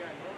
Thank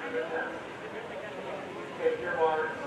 Take your marks.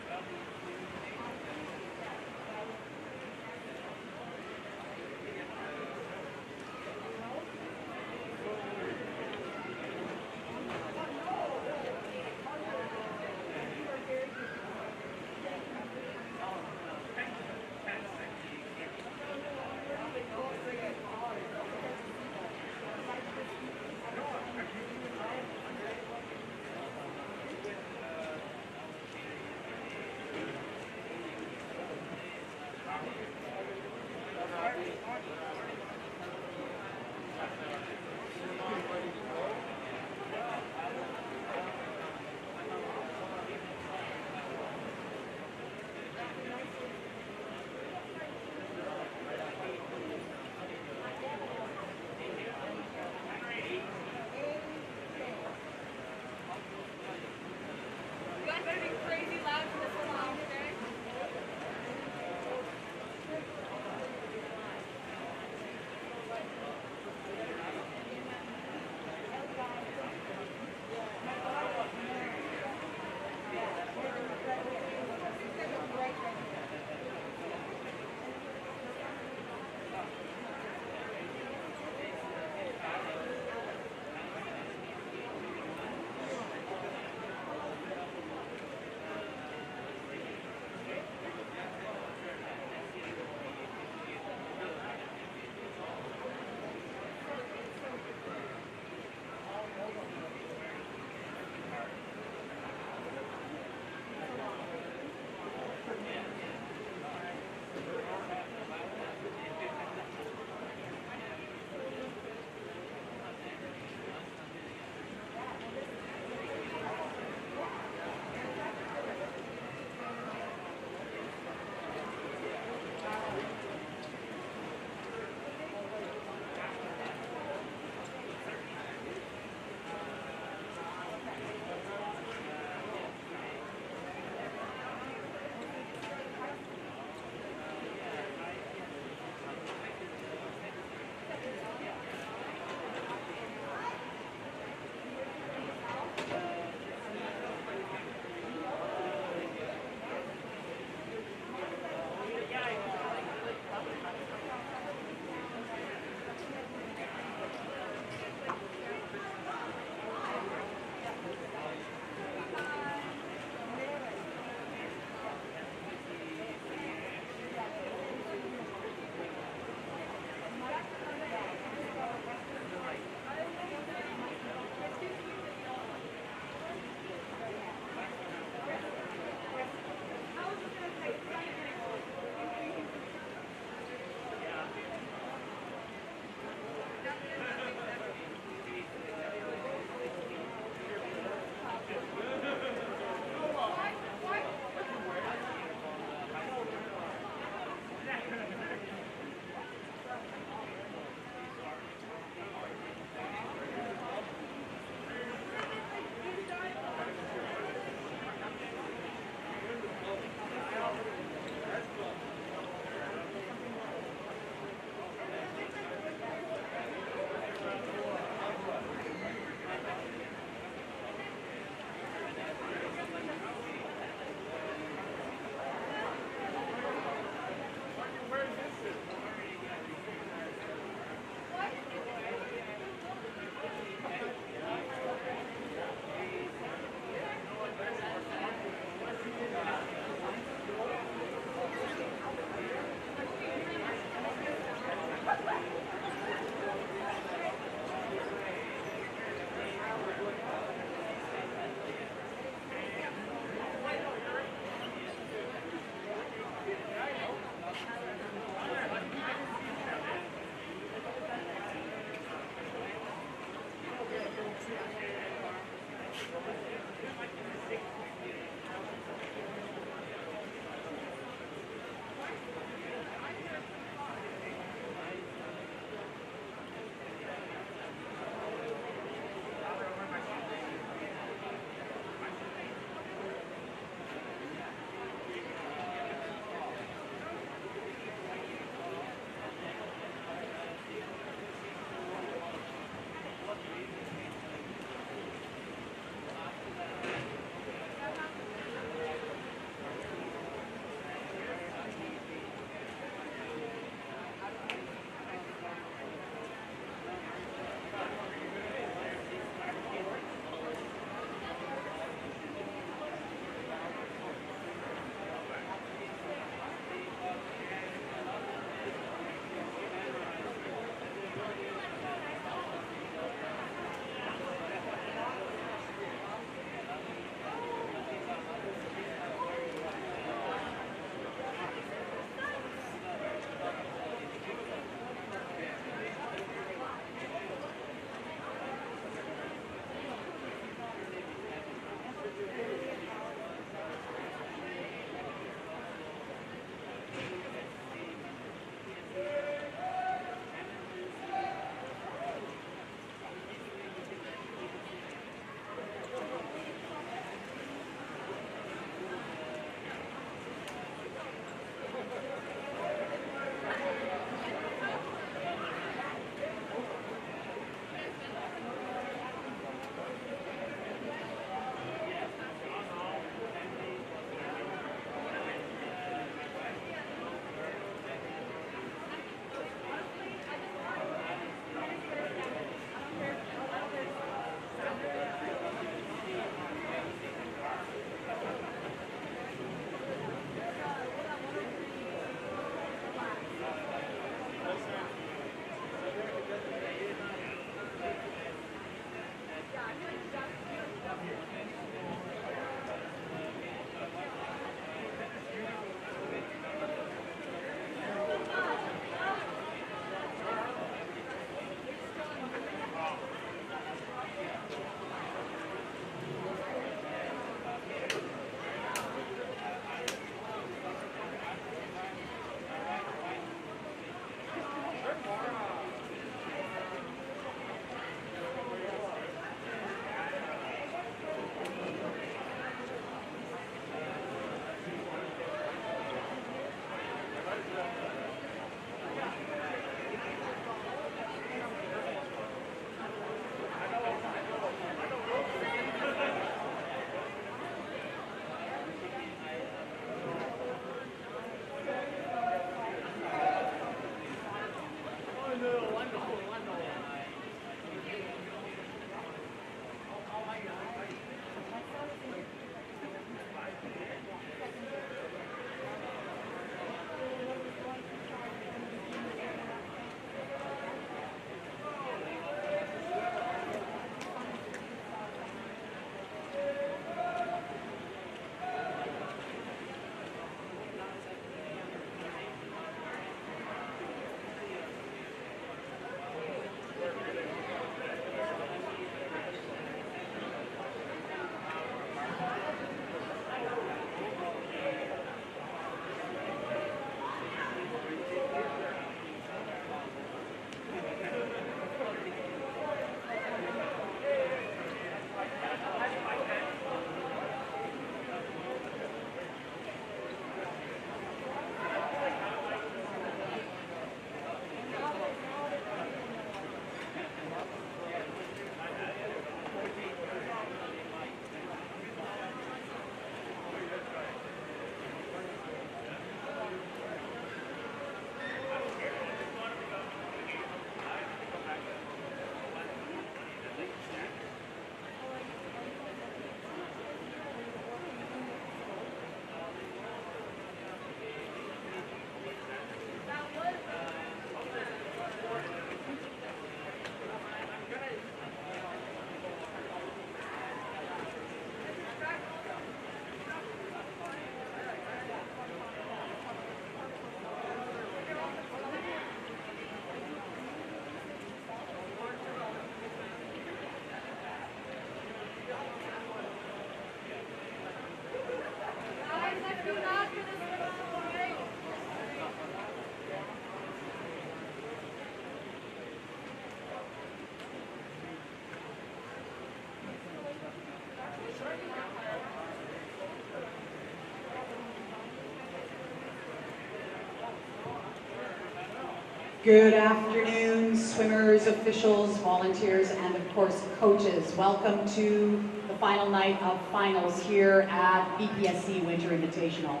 Good afternoon, swimmers, officials, volunteers, and of course, coaches. Welcome to the final night of finals here at VPSC Winter Invitational.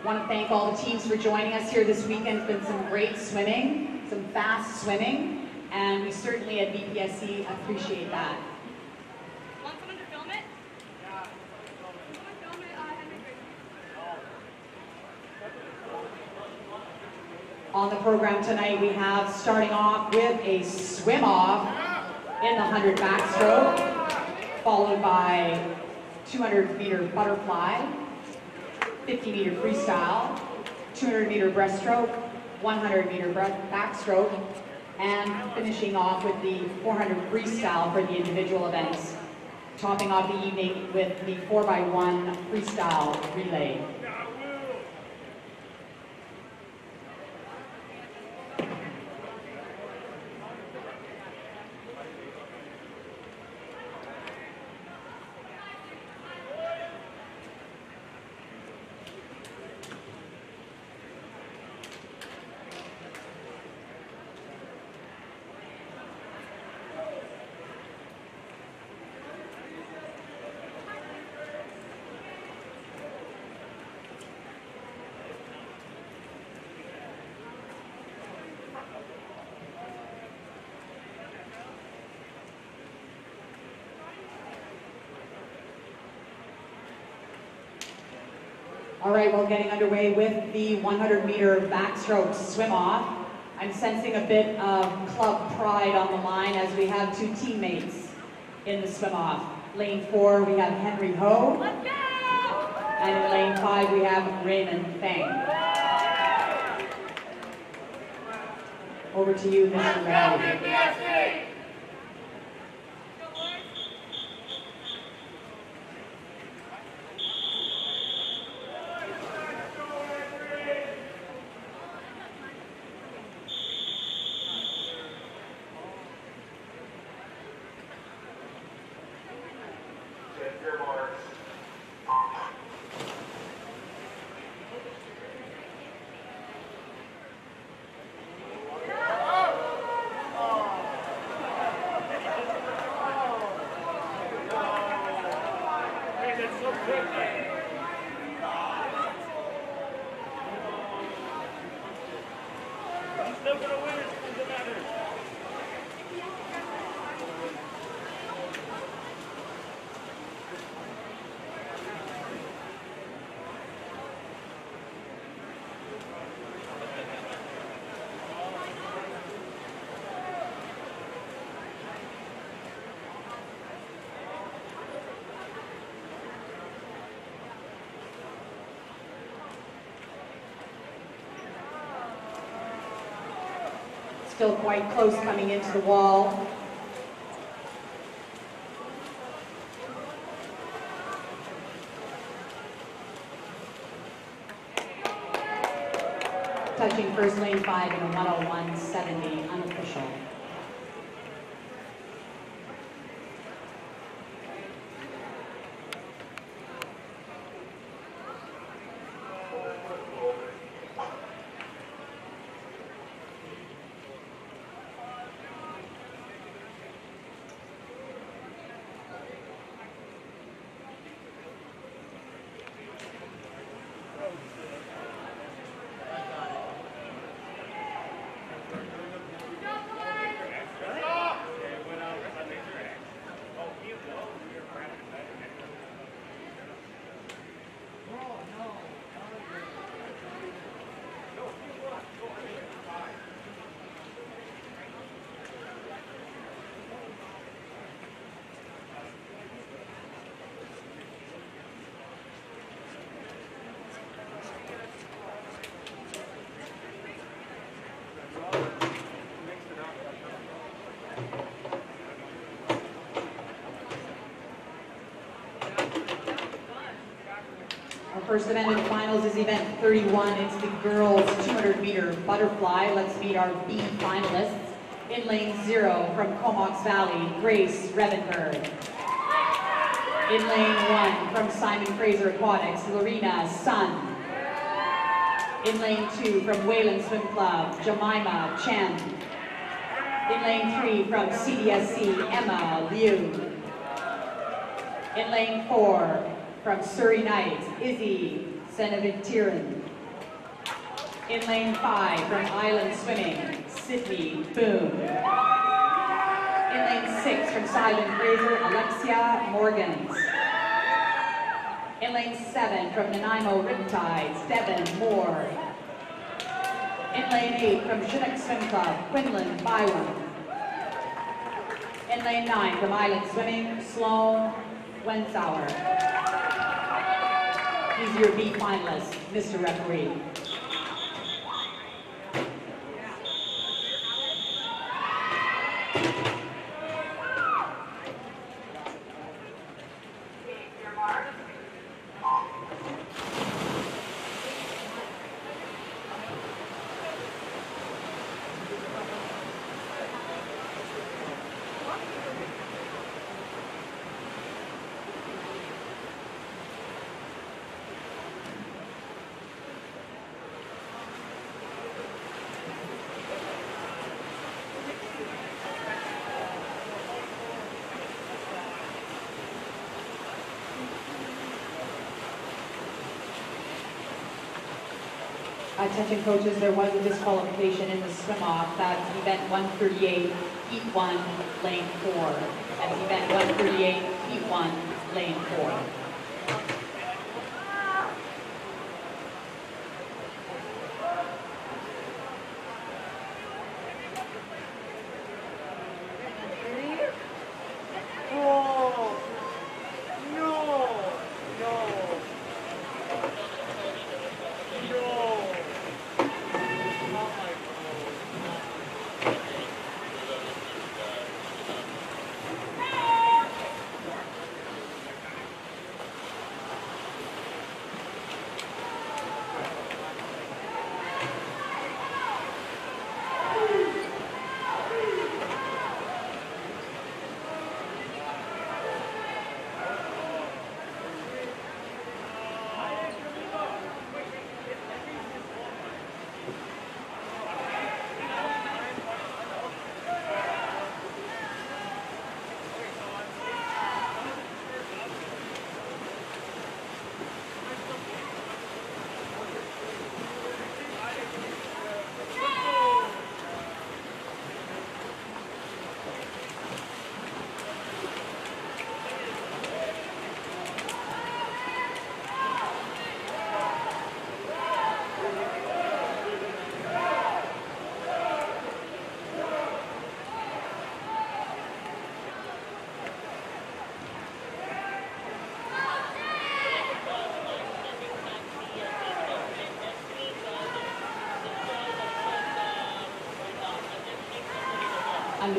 I want to thank all the teams for joining us here this weekend. It's been some great swimming, some fast swimming, and we certainly at VPSC appreciate that. Program tonight, we have starting off with a swim off in the 100 backstroke, followed by 200 meter butterfly, 50 meter freestyle, 200 meter breaststroke, 100 meter backstroke, and finishing off with the 400 freestyle for the individual events, topping off the evening with the 4x1 freestyle relay. All right, well, getting underway with the 100 meter backstroke swim off. I'm sensing a bit of club pride on the line as we have two teammates in the swim off. Lane four, we have Henry Ho. Let's go! And in lane five, we have Raymond Fang. Over to you, Mr. Melody. Still quite close coming into the wall. Touching first lane five in a 101.70 unofficial. Our first event in the finals is event 31. It's the girls 200 meter butterfly. Let's meet our B finalists. In lane zero from Comox Valley, Grace Revenberg. In lane one from Simon Fraser Aquatics, Lorena Sun. In lane two from Wayland Swim Club, Jemima Chen. In lane three from CDSC, Emma Liu. In lane four from Surrey Knights, Izzy Senevic-Tiran. In lane five from Island Swimming, Sydney Boone. In lane six from Simon Fraser, Alexia Morgans. In lane seven from Nanaimo Riptides, Devin Moore. In lane eight from Chinook Swim Club, Quinlan Byram. In lane nine from Island Swimming, Sloan Wensauer. He's your B finalist, Mr. Referee. attention coaches, there was a disqualification in the swim-off. That event 138, heat 1, lane 4. That's event 138, heat 1, lane 4.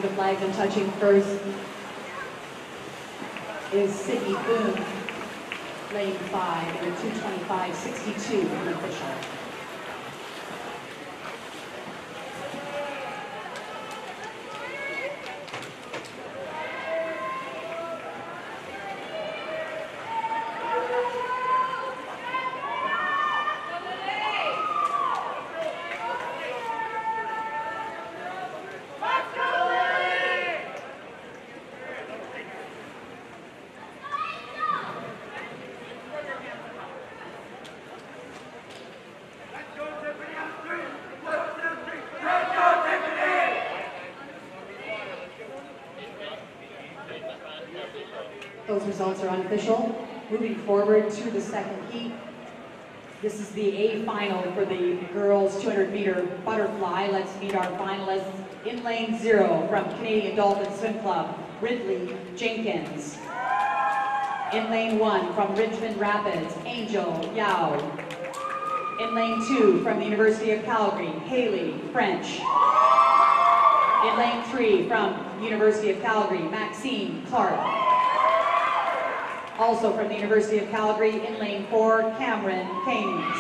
The flags and touching first is Sydney Boone, lane five, number 225-62 from the official. Those results are unofficial. Moving forward to the second heat. This is the A final for the girls 200 meter butterfly. Let's meet our finalists in lane zero from Canadian Dolphin Swim Club, Ridley Jenkins. In lane one from Richmond Rapids, Angel Yao. In lane two from the University of Calgary, Haley French. In lane three from University of Calgary, Maxine Clark. Also from the University of Calgary, in lane four, Cameron Keynes.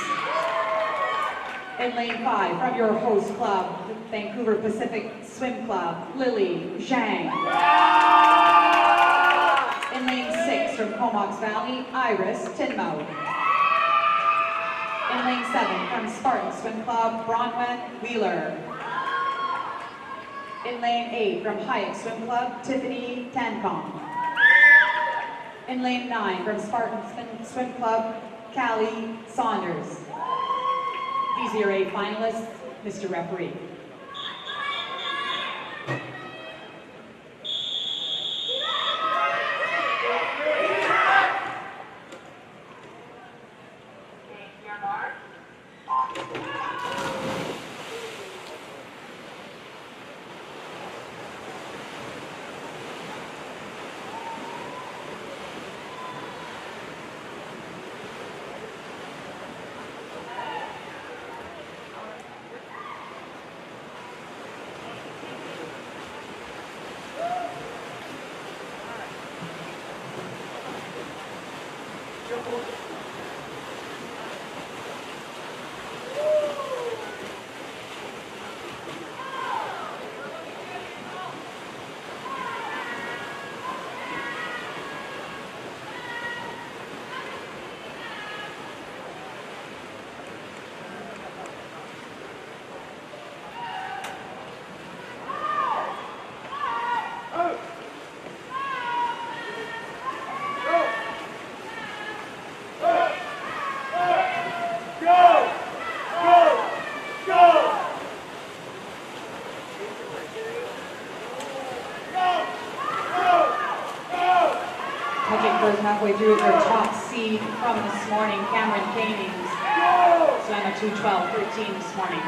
In lane five, from your host club, Vancouver Pacific Swim Club, Lily Zhang. In lane six, from Comox Valley, Iris Tinmouth. In lane seven, from Spartan Swim Club, Bronwyn Wheeler. In lane eight, from Hyack Swim Club, Tiffany Tancom. In lane nine, from Spartan Swim- Club, Callie Saunders. These are eight finalists, Mr. Referee. First halfway through our top seed from this morning, Cameron Canings. Swam a 212.13 this morning.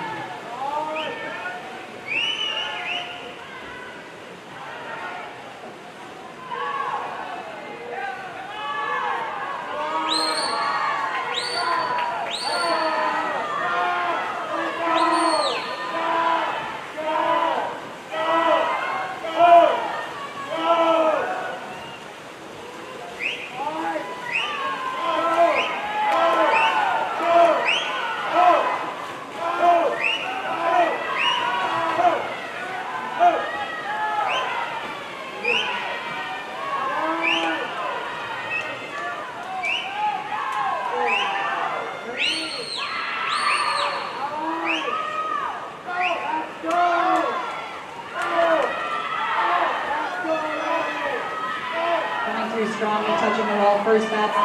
Coming through strongly, touching the wall first, that's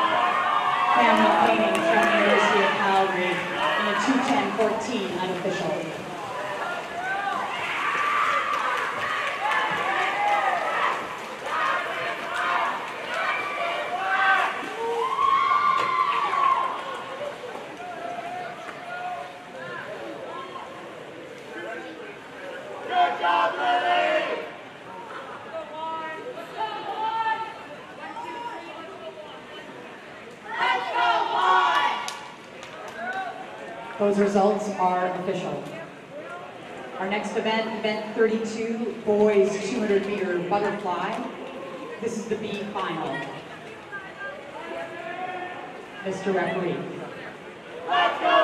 Cameron Canings from the University of Calgary in a 210.14 unofficial. Those results are official. Our next event, event 32, boys 200 meter butterfly. This is the B final. Mr. Referee. Change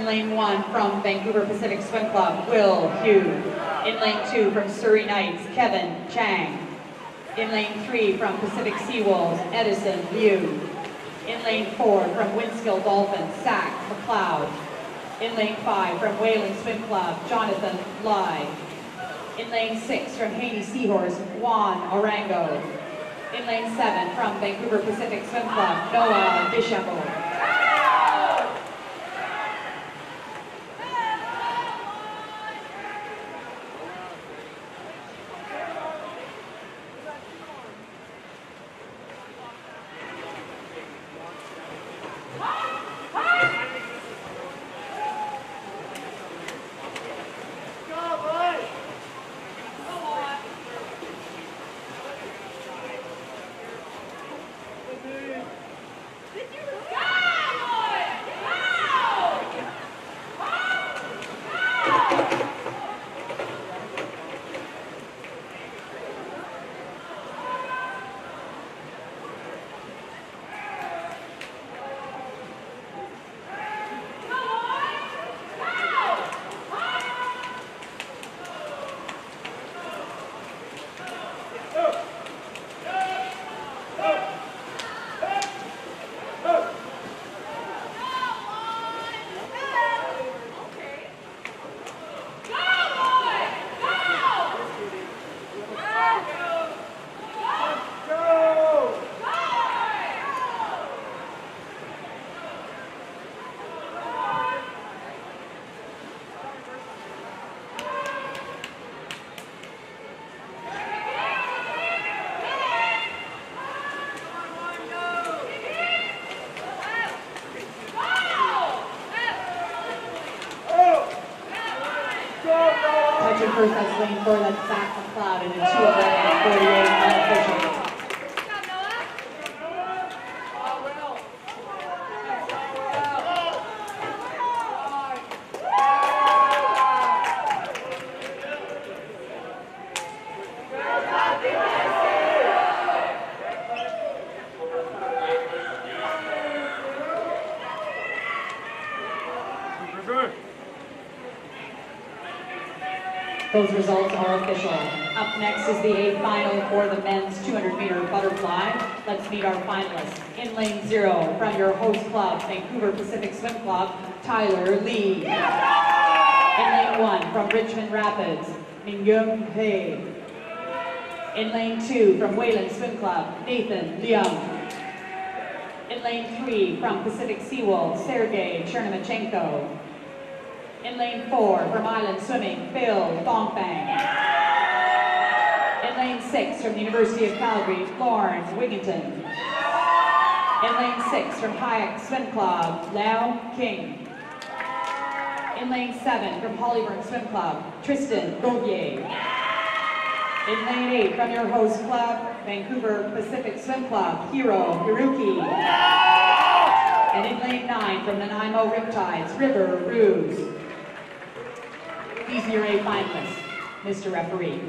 In lane one from Vancouver Pacific Swim Club, Will Hugh. In lane two from Surrey Knights, Kevin Chang. In lane three from Pacific Seawolves, Edison Liu. In lane four from Winskill Dolphins, Zach McLeod. In lane five from Whaling Swim Club, Jonathan Lai. In lane six from Haney Seahorse, Juan Orango. In lane seven from Vancouver Pacific Swim Club, Noah Bishamo. As lane four, that's Zach McLeod in a two eleven forty-eight unofficial. Good job, Noah. Good. Those results are official. Up next is the A final for the men's 200 meter butterfly. Let's meet our finalists. In lane zero, from your host club, Vancouver Pacific Swim Club, Tyler Lee. In lane one, from Richmond Rapids, Mingyung Hei. In lane two, from Wayland Swim Club, Nathan Liang. In lane three, from Pacific Seawolf, Sergei Chernymachenko. In lane four, from Island Swimming, Phil Dongfang. In lane six, from the University of Calgary, Lauren Wigginton. In lane six, from Hyack Swim Club, Lao King. In lane seven, from Hollyburn Swim Club, Tristan Govier. In lane eight, from your host club, Vancouver Pacific Swim Club, Hiro Hiruki. And in lane nine, from the Nanaimo Riptides, River Ruse. These are your eight finalists, Mr. Referee.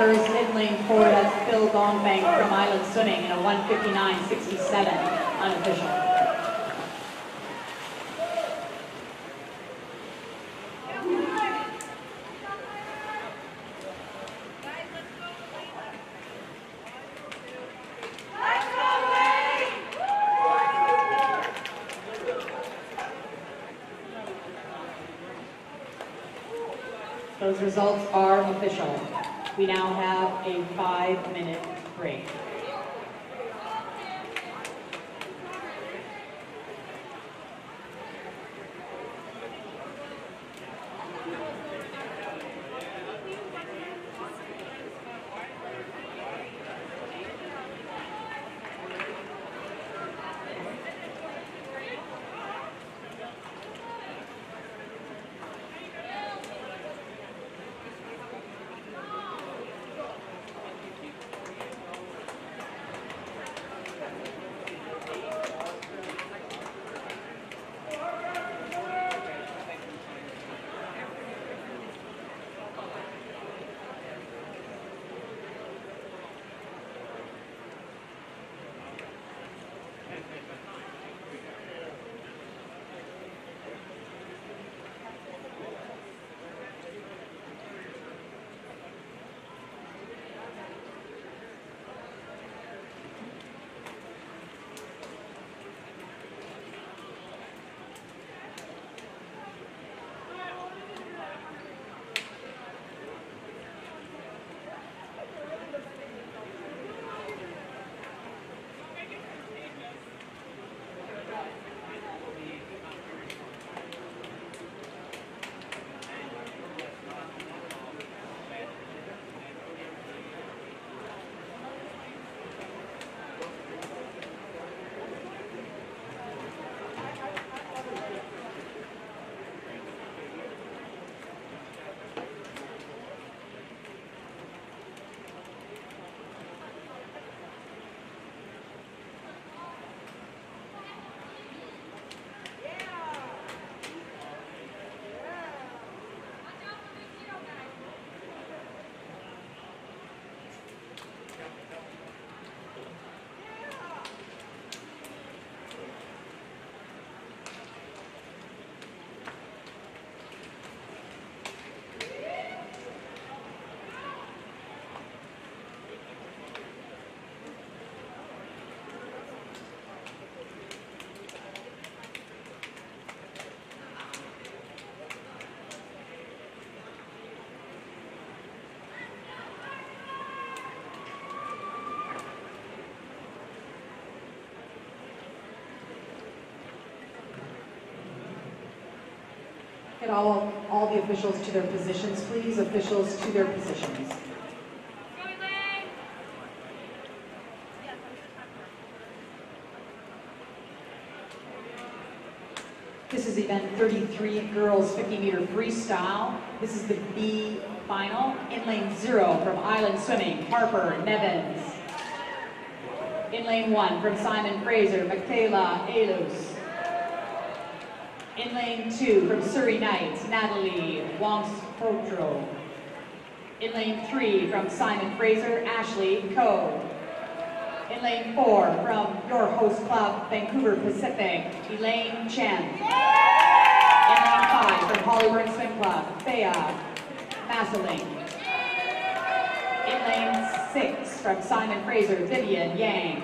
In lane four, that's Phil Gongbank Get all, all the officials to their positions, please. Officials to their positions. This is event 33, girls 50 meter freestyle. This is the B final. In lane zero from Island Swimming, Harper Nevins. In lane one from Simon Fraser, Michaela Alus. In lane two from Surrey Knights, Natalie Wongspotro. In lane three from Simon Fraser, Ashley Coe. In lane four, from your host club, Vancouver Pacific, Elaine Chen. In lane five, from Hollyburn Swim Club, Thea Masseling. In lane six, from Simon Fraser, Vivian Yang.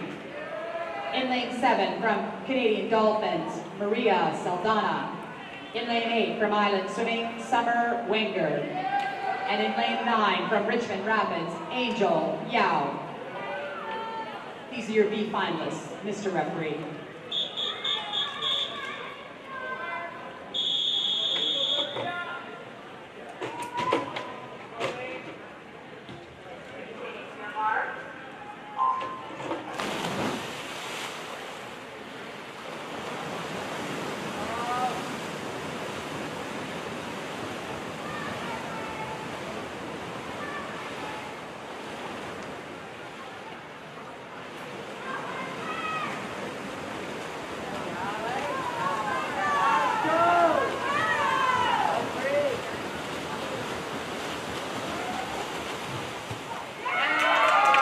In lane seven, from Canadian Dolphins, Maria Saldana. In lane eight, from Island Swimming, Summer Wenger. And in lane nine, from Richmond Rapids, Angel Yao. These are your B finalists, Mr. Referee.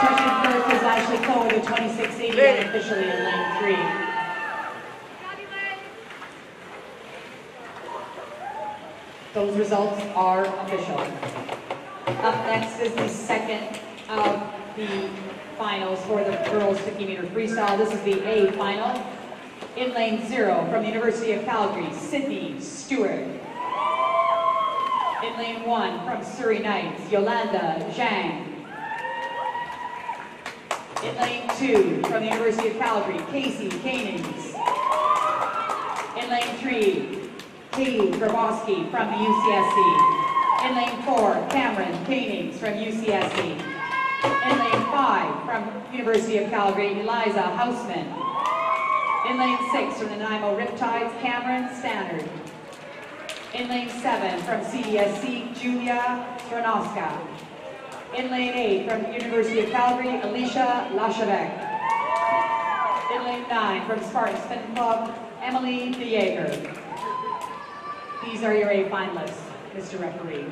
Touching first is Ashley Cole with a 2680 and officially in lane three. Got Elaine. Those results are official. Up next is the second of the finals for the girls 50 meter freestyle. This is the A final. In lane zero from the University of Calgary, Sydney Stewart. In lane one from Surrey Knights, Yolanda Zhang. In lane two from the University of Calgary, Casey Canings. In lane three, Katie Grabowski from the UCSC. In lane four, Cameron Canings from UCSC. In lane five, from University of Calgary, Eliza Hausman. In lane six, from the Nanaimo Riptides, Cameron Stannard. In lane seven, from CDSC, Julia Stronowska. In lane eight, from University of Calgary, Alicia Lashavec. In lane nine, from Spartan Swim Club, Emily DeJager. These are your A finalists, Mr. Referee.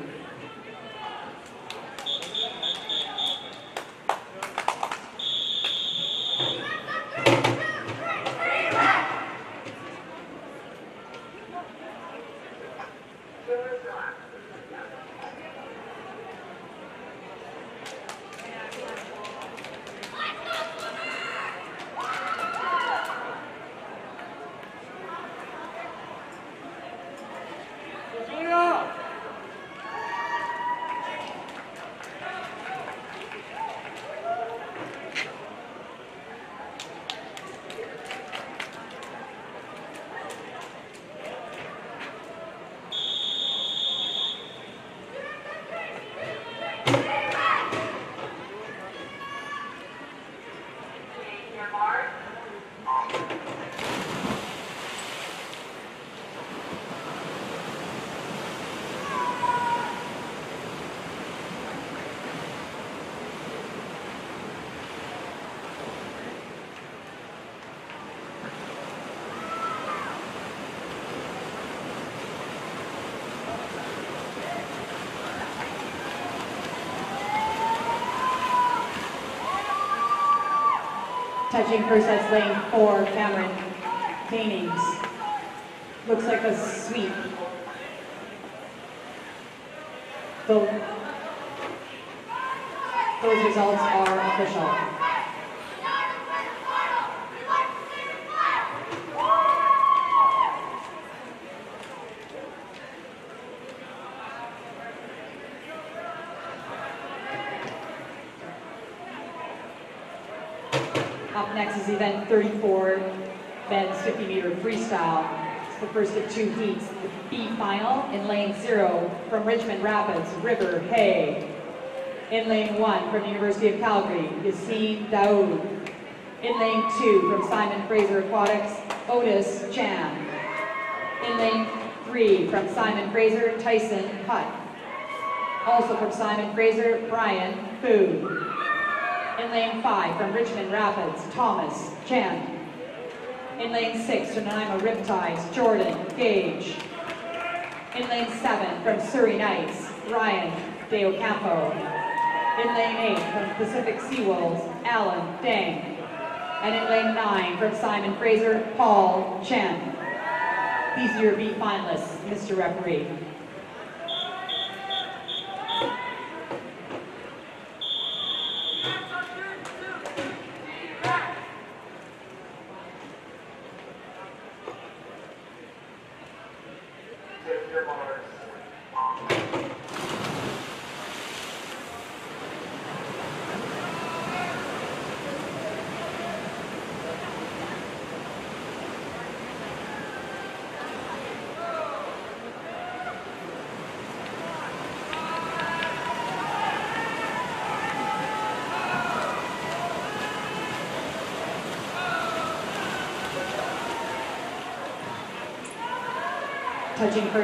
First, that's lane four, Cameron Paintings. Looks like a sweep. Those, those results are official. Up next is event 34, men's 50 meter freestyle. The first of two heats, the B final in lane zero from Richmond Rapids, River Hay. In lane one from University of Calgary, Yassine Daoud. In lane two from Simon Fraser Aquatics, Otis Chan. In lane three from Simon Fraser, Tyson Hutt. Also from Simon Fraser, Brian Fu. In lane five from Richmond Rapids, Thomas Chan. In lane six from Nanaimo Riptides, Jordan Gage. In lane seven from Surrey Knights, Ryan De Ocampo. In lane eight from Pacific Seawolves, Alan Dang. And in lane nine from Simon Fraser, Paul Chen. These are your B finalists, Mr. Referee.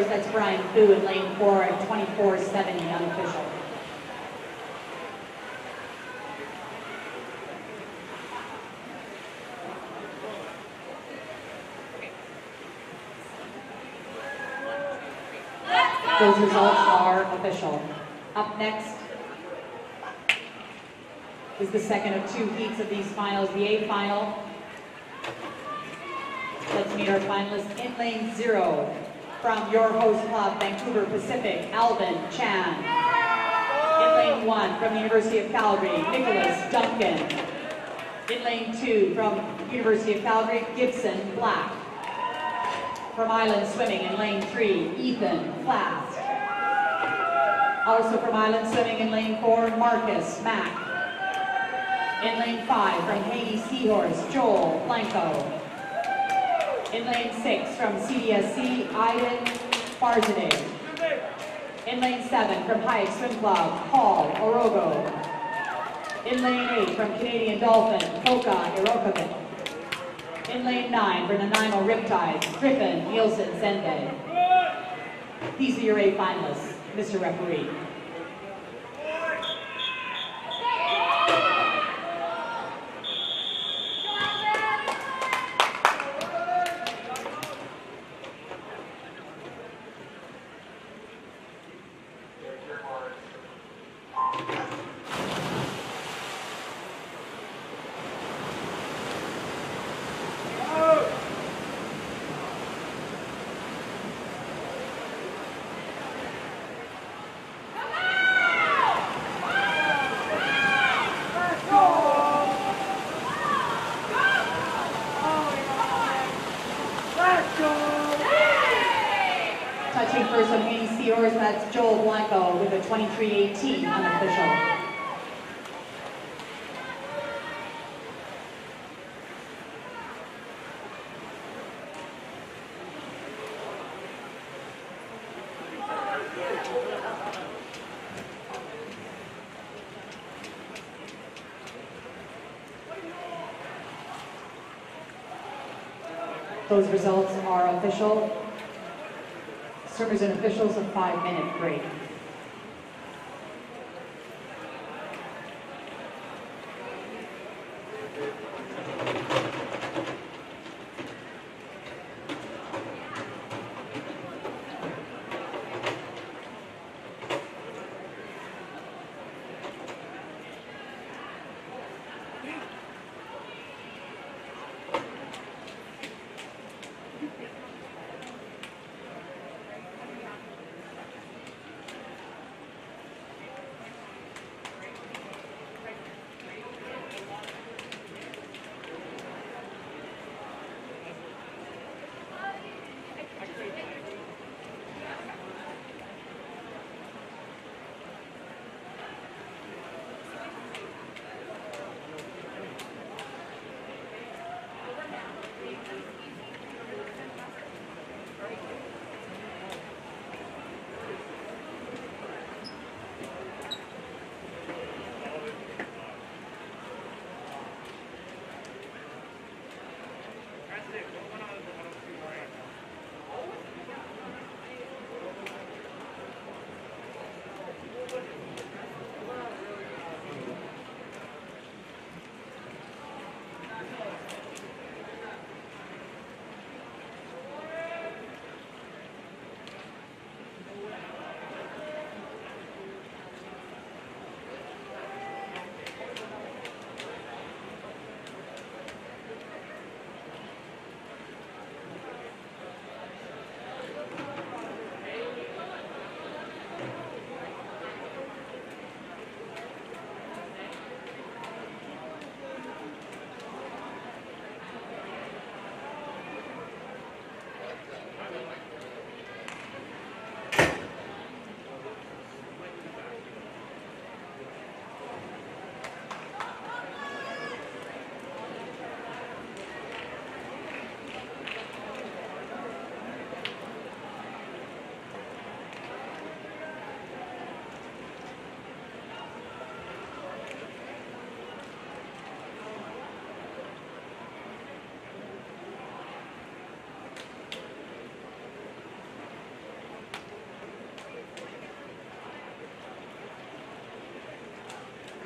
That's Brian Fu in lane four at 2470 unofficial. Those results are official. Up next is the second of two heats of these finals, the A final. Let's meet our finalists in lane zero from your host club, Vancouver Pacific, Alvin Chan. In lane one from the University of Calgary, Nicholas Duncan. In lane two from University of Calgary, Gibson Black. From Island Swimming in lane three, Ethan Flask. Also from Island Swimming in lane four, Marcus Mack. In lane five from Haney Seahorse, Joel Blanco. In lane six from CDSC, Iden Barzadeh. In lane seven from Hyack Swim Club, Paul Orogo. In lane eight from Canadian Dolphin, Koka Irokovic. In lane nine from Nanaimo Riptides, Griffin Nielsen Sende. These are your eight finalists, Mr. Referee. Take your marks. Let's go! Touching first on Haney Seahorse, that's Joel Blanco with a 23-18 unofficial. Those results are official. Servers and officials, a five-minute break.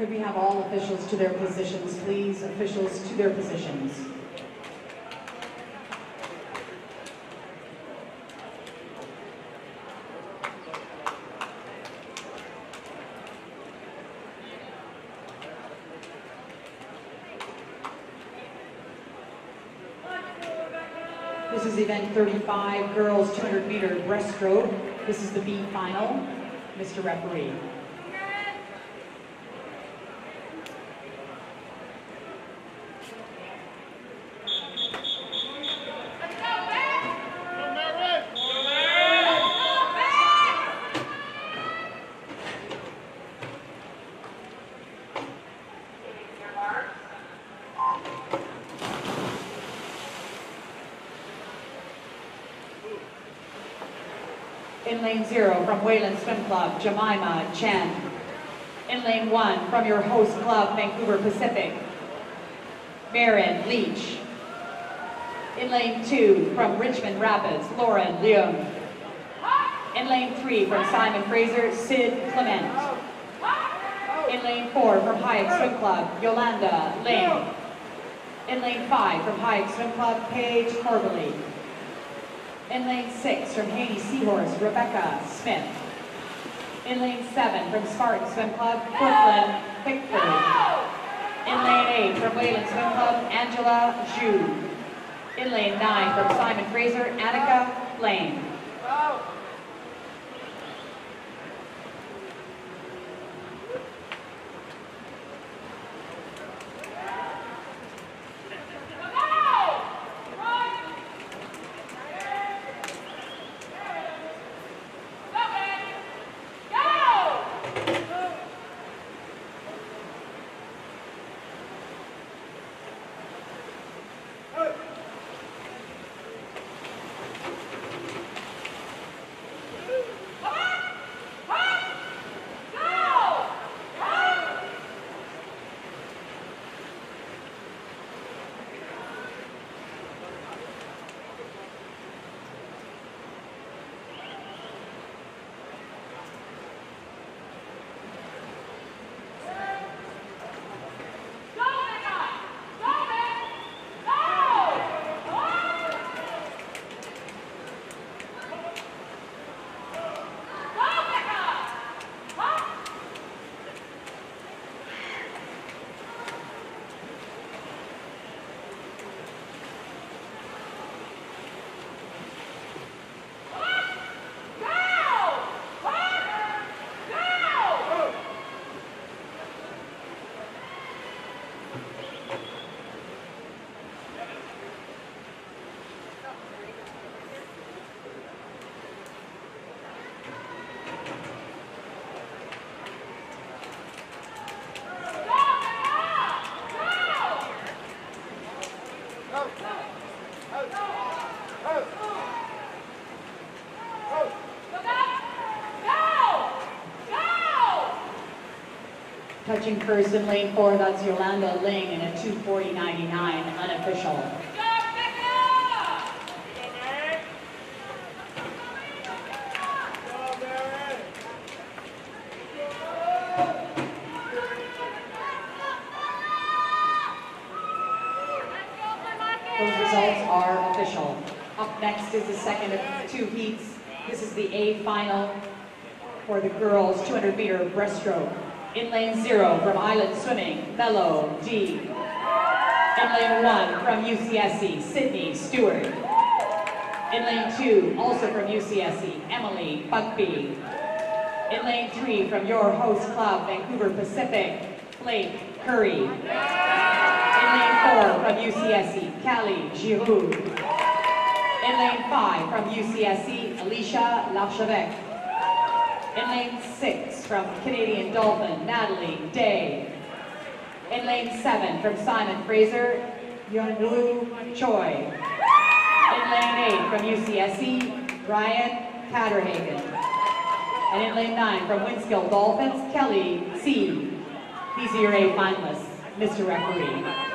Could we have all officials to their positions, please? Officials to their positions. This is event 35, girls 200 meter breaststroke. This is the B final. Mr. Referee. Your marks. In lane zero from Wayland Swim Club, Jemima Chen. In lane one from your host club, Vancouver Pacific, Marin Leach. In lane two from Richmond Rapids, Lauren Leung. In lane three from Simon Fraser, Sid Clement. In lane four from Hyack Swim Club, Yolanda Lane. In lane five from Hyack Swim Club, Paige Corbally. In lane six from Haney Seahorse, Rebecca Smith. In lane seven from Spartan Swim Club, Brooklyn Pickford. In lane eight from Wayland Swim Club, Angela Zhu. In lane nine from Simon Fraser, Annika Lane. Touching first in lane four, that's Yolanda Ling in a 240.99 unofficial. Those results are official. Up next is the second of two heats. This is the A final for the girls 200 meter breaststroke. In lane zero from Island Swimming, Mello D. In lane one from UCSC, Sydney Stewart. In lane two, also from UCSC, Emily Buckby. In lane three from your host club, Vancouver Pacific, Blake Curry. In lane four from UCSC, Callie Giroux. In lane five from UCSC, Alicia Lachavec. In lane six from Canadian Dolphin, Natalie Day. In lane seven from Simon Fraser, Youngwoo Choi. In lane eight from UCSC, Ryan Catterhagen. And in lane nine from Winskill Dolphins, Kelly C. These are your eight finalists, Mr. Referee.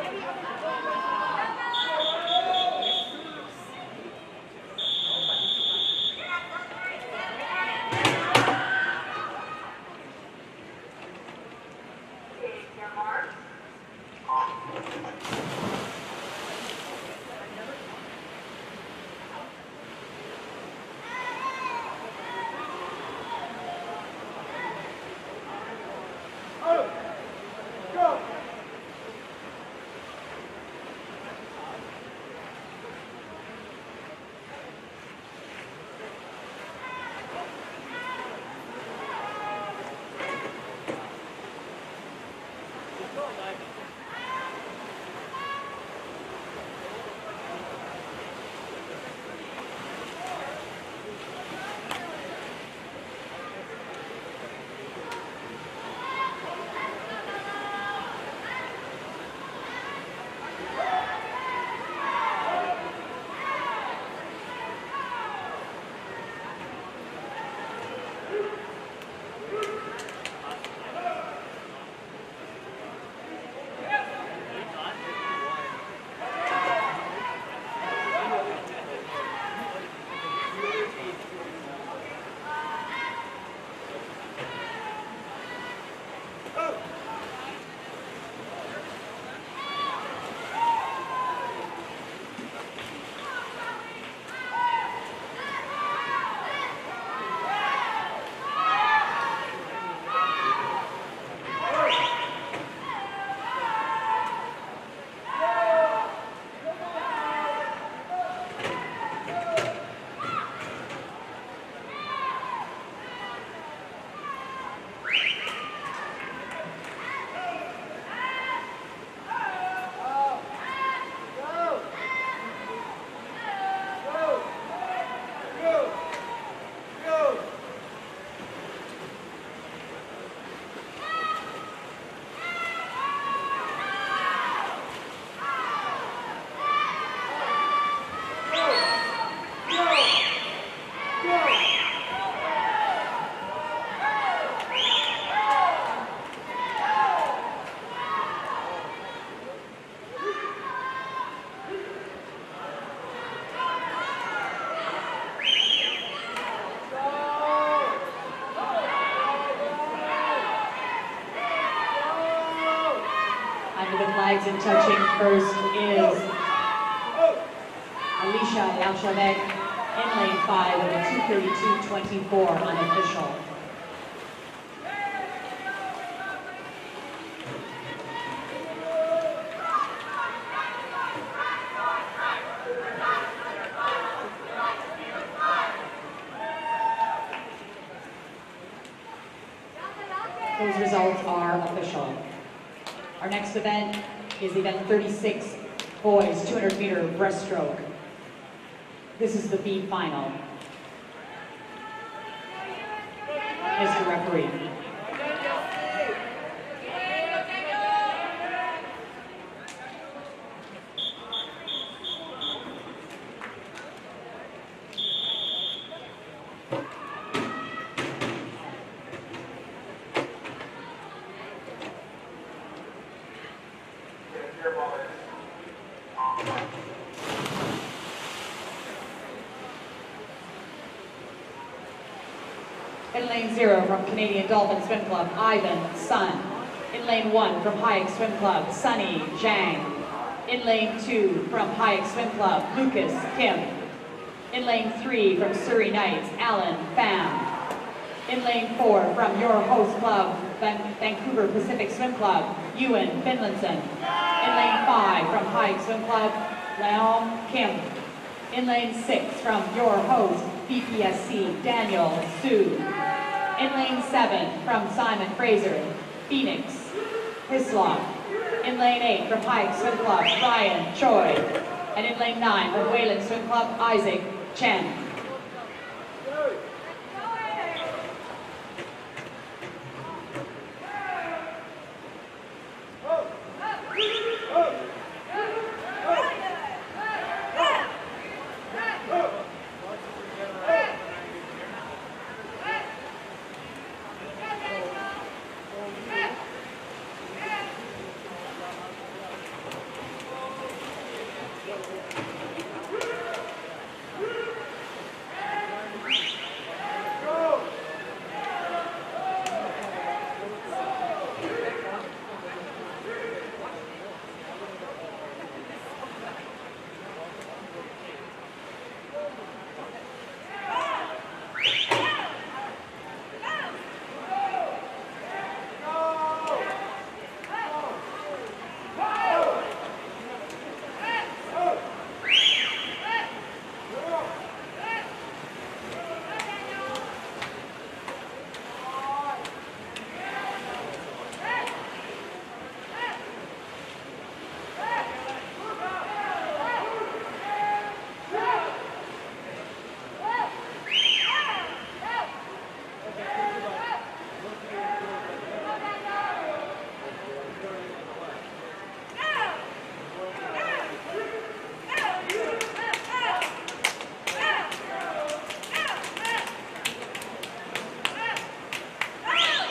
And touching first is Alicia Yalchavek in lane five with a 232.24 unofficial. Those results are official. Our next event is event 36, boys 200 meter breaststroke. This is the B final. Mr. Referee. Lane zero from Canadian Dolphin Swim Club, Ivan Sun. In lane one from Hyack Swim Club, Sunny Zhang. In lane two from Hyack Swim Club, Lucas Kim. In lane three from Surrey Knights, Alan Pham. In lane four from your host club, Van- Vancouver Pacific Swim Club, Ewan Finlinson. In lane five from Hyack Swim Club, Leon Kim. In lane six from your host, VPSC, Daniel Su. In lane seven from Simon Fraser, Phoenix, Hislop. In lane eight from Hyack Swim Club, Ryan Choi. And in lane nine from Wayland Swim Club, Isaac Chen.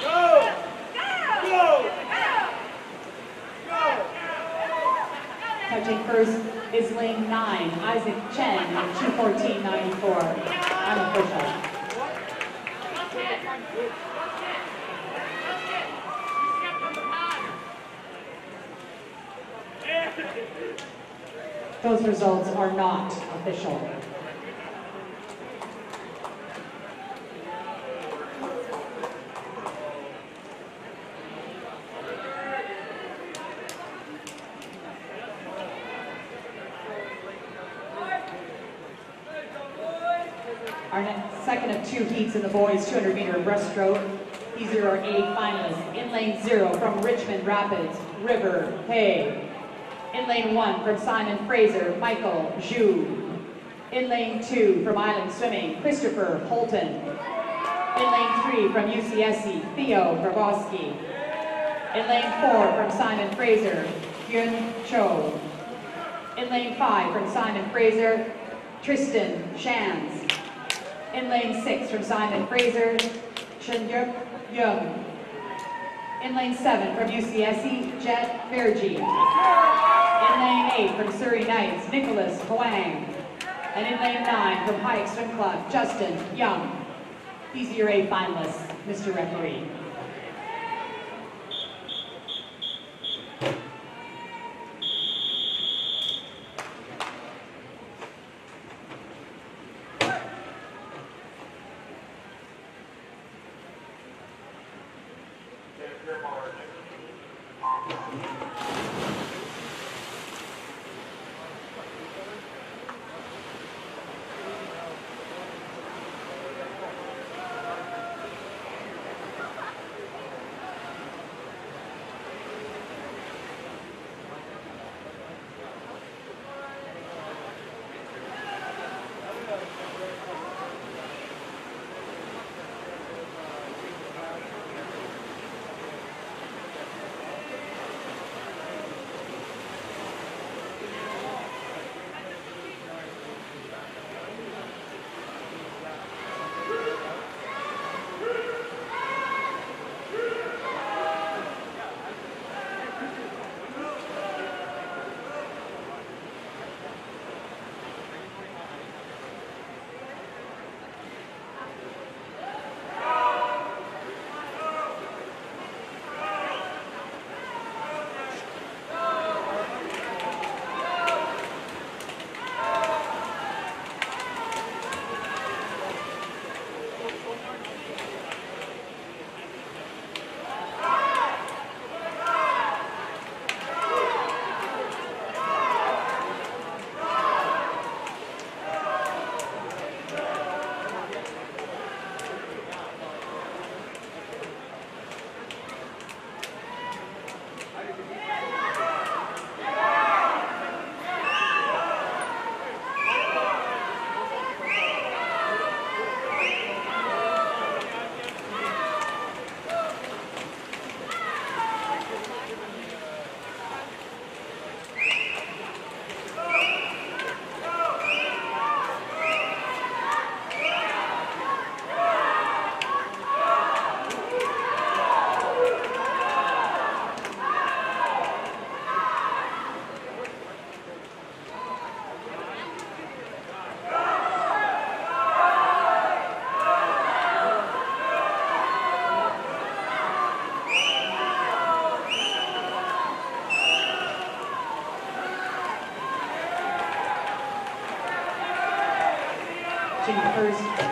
Go! Go! Go! Touching first is lane nine, Isaac Chen, of 214.94. Unofficial. Those results are not official. Our next, second of two heats in the boys 200 meter breaststroke. These are our eight finalists. In lane zero from Richmond Rapids, River Hay. In lane one from Simon Fraser, Michael Zhu. In lane two from Island Swimming, Christopher Holton. In lane three from UCSC, Theo Grabowski. In lane four from Simon Fraser, Yun Cho. In lane five from Simon Fraser, Tristan Shans. In lane six from Simon Fraser, Chenyuk Young. In lane seven from UCSC, Jet Verji. In lane eight from Surrey Knights, Nicholas Huang. And in lane nine from Hyack Swim Club, Justin Young. These are your eight finalists, Mr. Referee.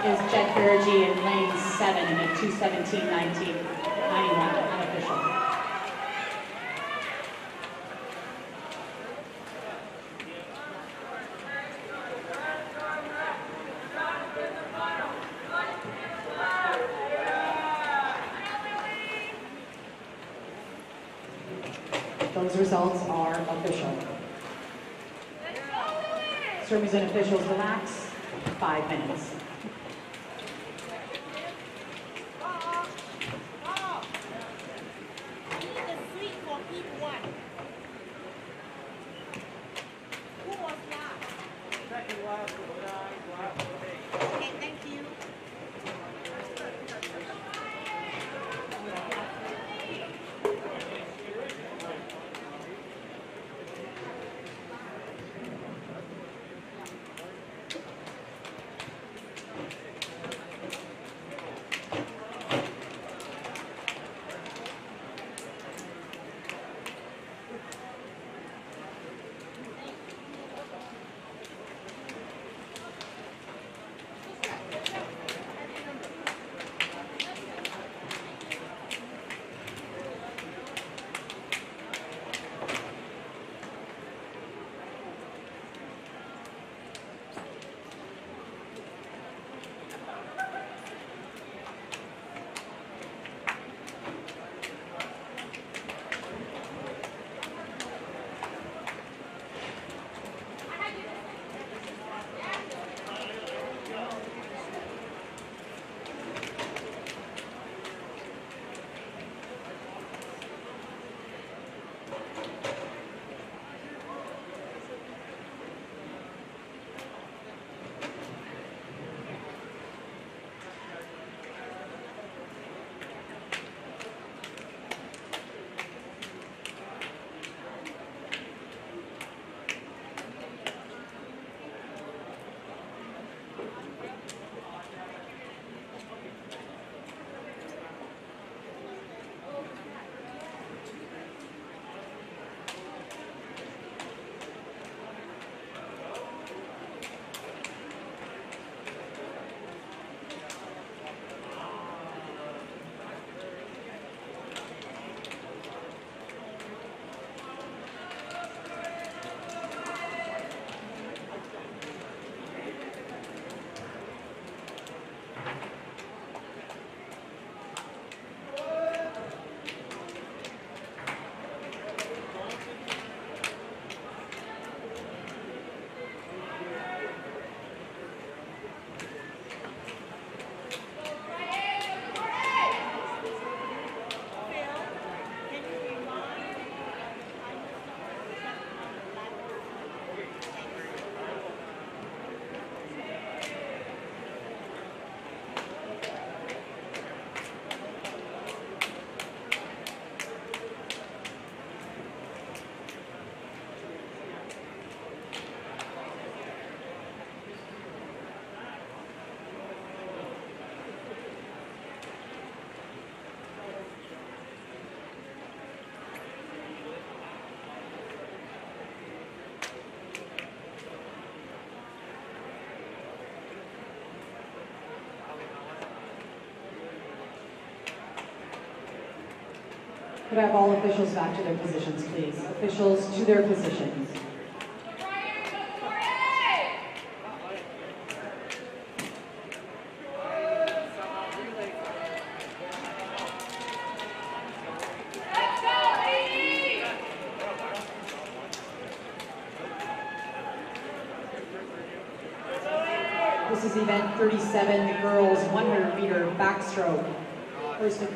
is Jet Hiraji Could I have all officials back to their positions, please? Officials to their positions.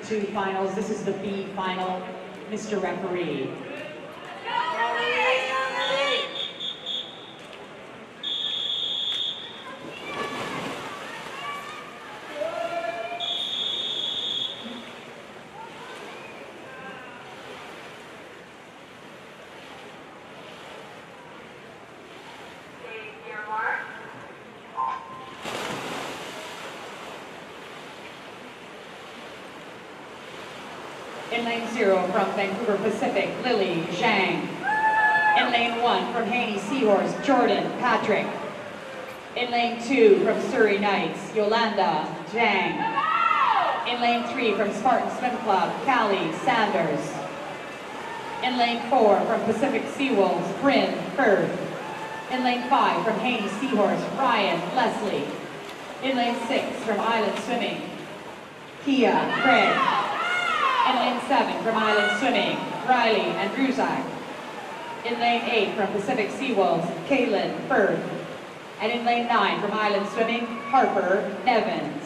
two finals. This is the B final, Mr. Referee. 990 from Vancouver Pacific, Lily Zhang. In lane one from Haney Seahorse, Jordan Patrick. In lane two from Surrey Knights, Yolanda Zhang. In lane three from Spartan Swim Club, Callie Sanders. In lane four from Pacific Seawolves, Bryn Firth. In lane five from Haney Seahorse, Ryan Leslie. In lane six from Island Swimming, Kia Craig. In lane seven from Island Swimming, Riley and Druzak. In lane eight from Pacific Seawolves, Kaylin Firth. And in lane nine from Island Swimming, Harper Nevins.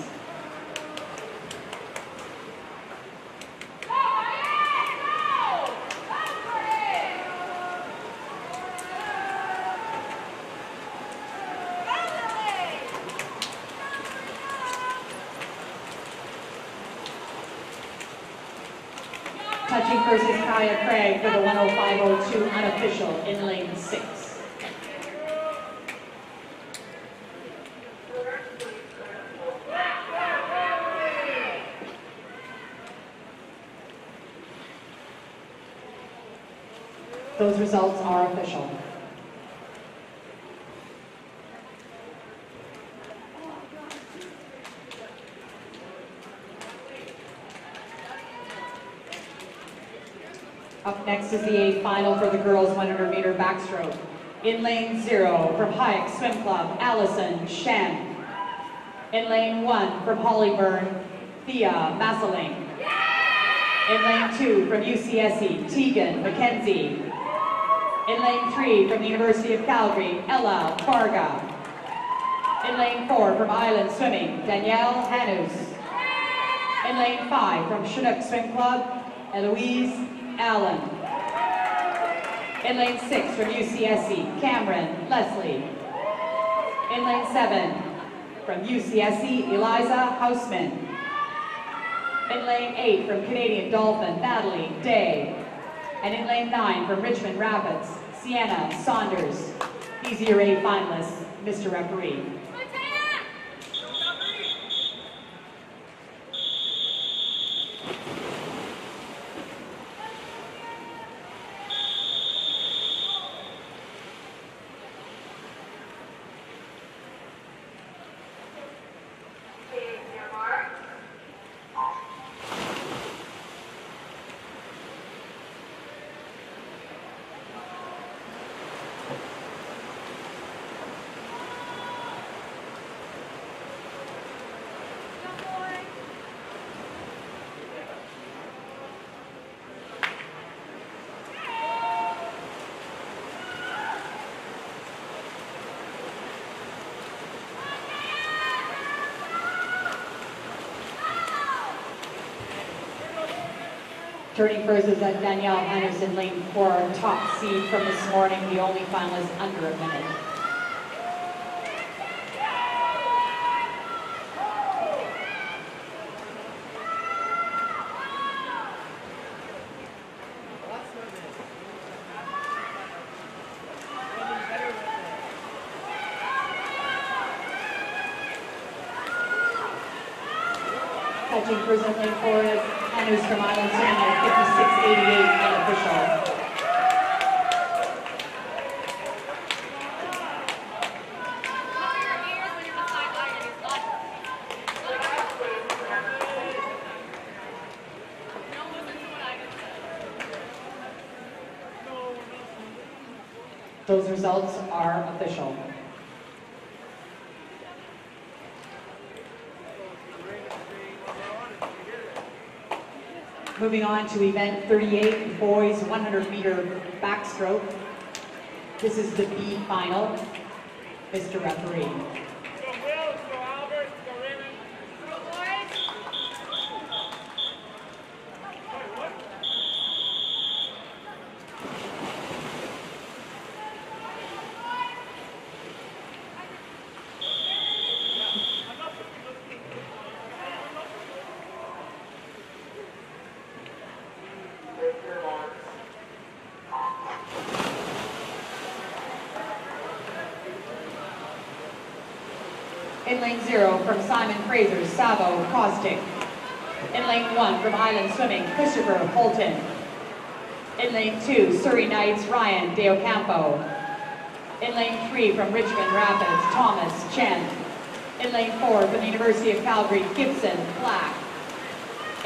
Craig for the 10502 unofficial in lane six. Those results are official. Up next is the A final for the girls 100 meter backstroke. In lane zero from Hyack Swim Club, Allison Shen. In lane one from Hollyburn, Thea Masseling. In lane two from UCSC, Tegan McKenzie. In lane three from the University of Calgary, Ella Farga. In lane four from Island Swimming, Danielle Hanus. In lane five from Chinook Swim Club, Eloise Allen. In lane six from UCSC, Cameron Leslie. In lane seven from UCSC, Eliza Hausman. In lane eight from Canadian Dolphin, Natalie Day. And in lane nine from Richmond Rapids, Sienna Saunders. Your A finalists, Mr. Referee. First is that Danielle Henderson, lane four, top seed from this morning, the only finalist under a minute. In lane four is Henus from Swimming at 56.88 unofficial. Cover your ears when you're the sideline and it's not. Don't listen to what I just said. Those results are official. Moving on to event 38, boys 100 meter backstroke. This is the B final. Mr. Referee. 190 from Simon Fraser, Savo Caustic. In lane one from Island Swimming, Christopher Holton. In lane two, Surrey Knights, Ryan De Ocampo. In lane three from Richmond Rapids, Thomas Chen. In lane four from the University of Calgary, Gibson Black.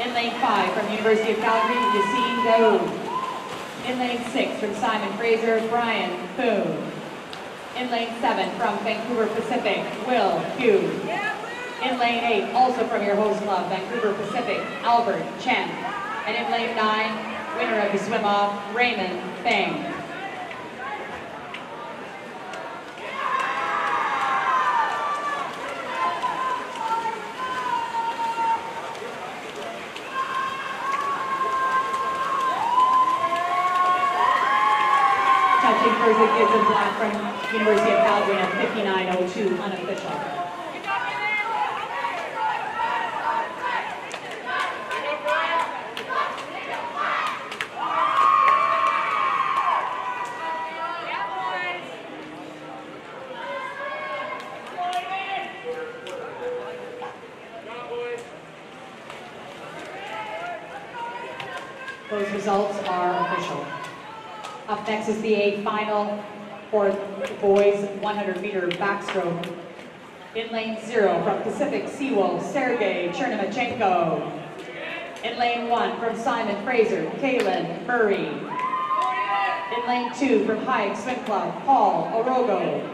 In lane five from University of Calgary, Yassine Daoud. In lane six from Simon Fraser, Brian Boone. In lane seven from Vancouver Pacific, Will Hugh. In lane eight, also from your host club, Vancouver Pacific, Albert Chen. And in lane nine, winner of the swim-off, Raymond Bang. Touching first at Gibson Black from University of Calgary at 59.02 unofficial. Those results are official. Up next is the A final for boys 100 meter backstroke. In lane zero from Pacific Seawolf, Sergey Chernymachenko. In lane one from Simon Fraser, Kaylin Murray. In lane two from Hyack Swim Club, Paul Orogo.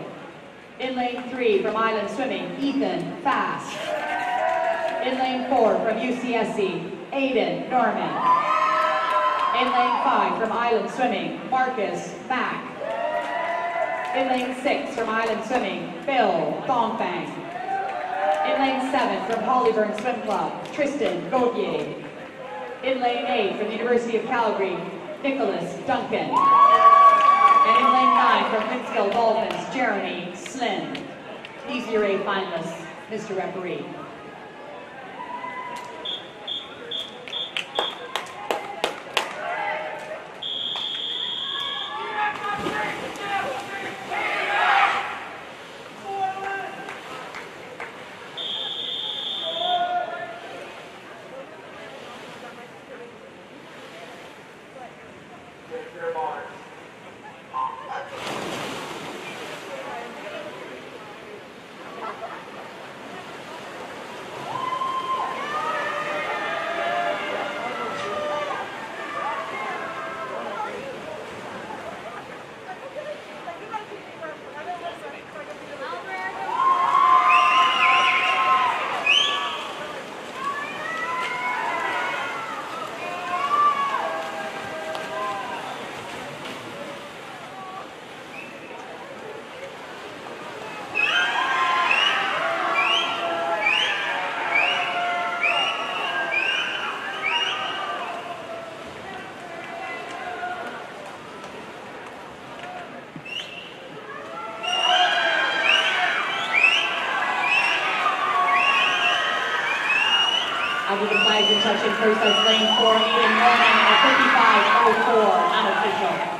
In lane three from Island Swimming, Ethan Fast. In lane four from UCSC, Aiden Norman. In lane five from Island Swimming, Marcus Mack. In lane six from Island Swimming, Phil Thongfang. In lane seven from Hollyburn Swim Club, Tristan Gauthier. In lane eight from the University of Calgary, Nicholas Duncan. And in lane nine from Winskill Dolphins, Jeremy Slynn. These eight finalists, Mr. Referee. The flags in first as lane four, Eden Norman at 55.04, unofficial.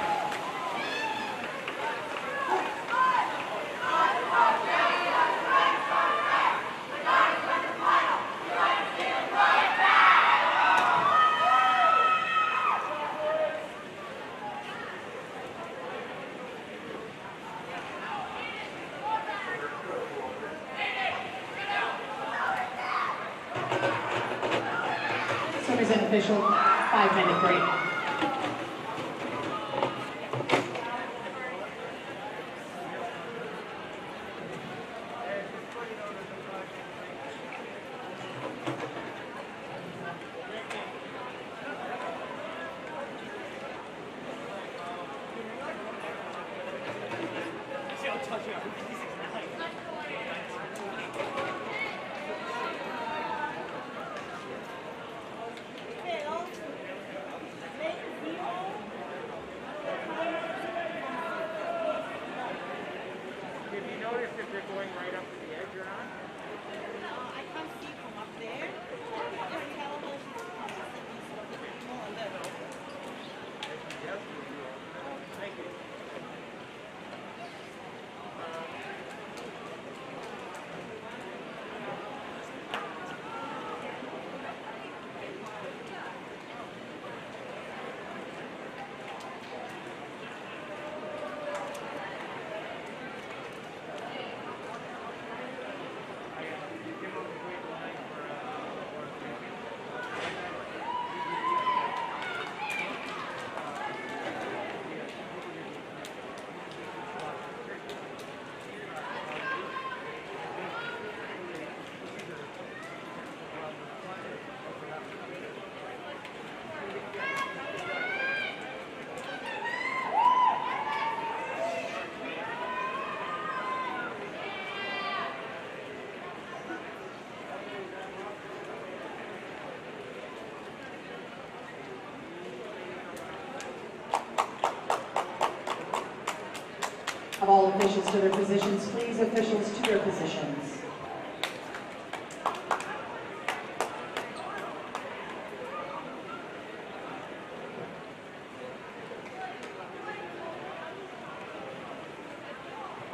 To their positions. Please, officials to their positions.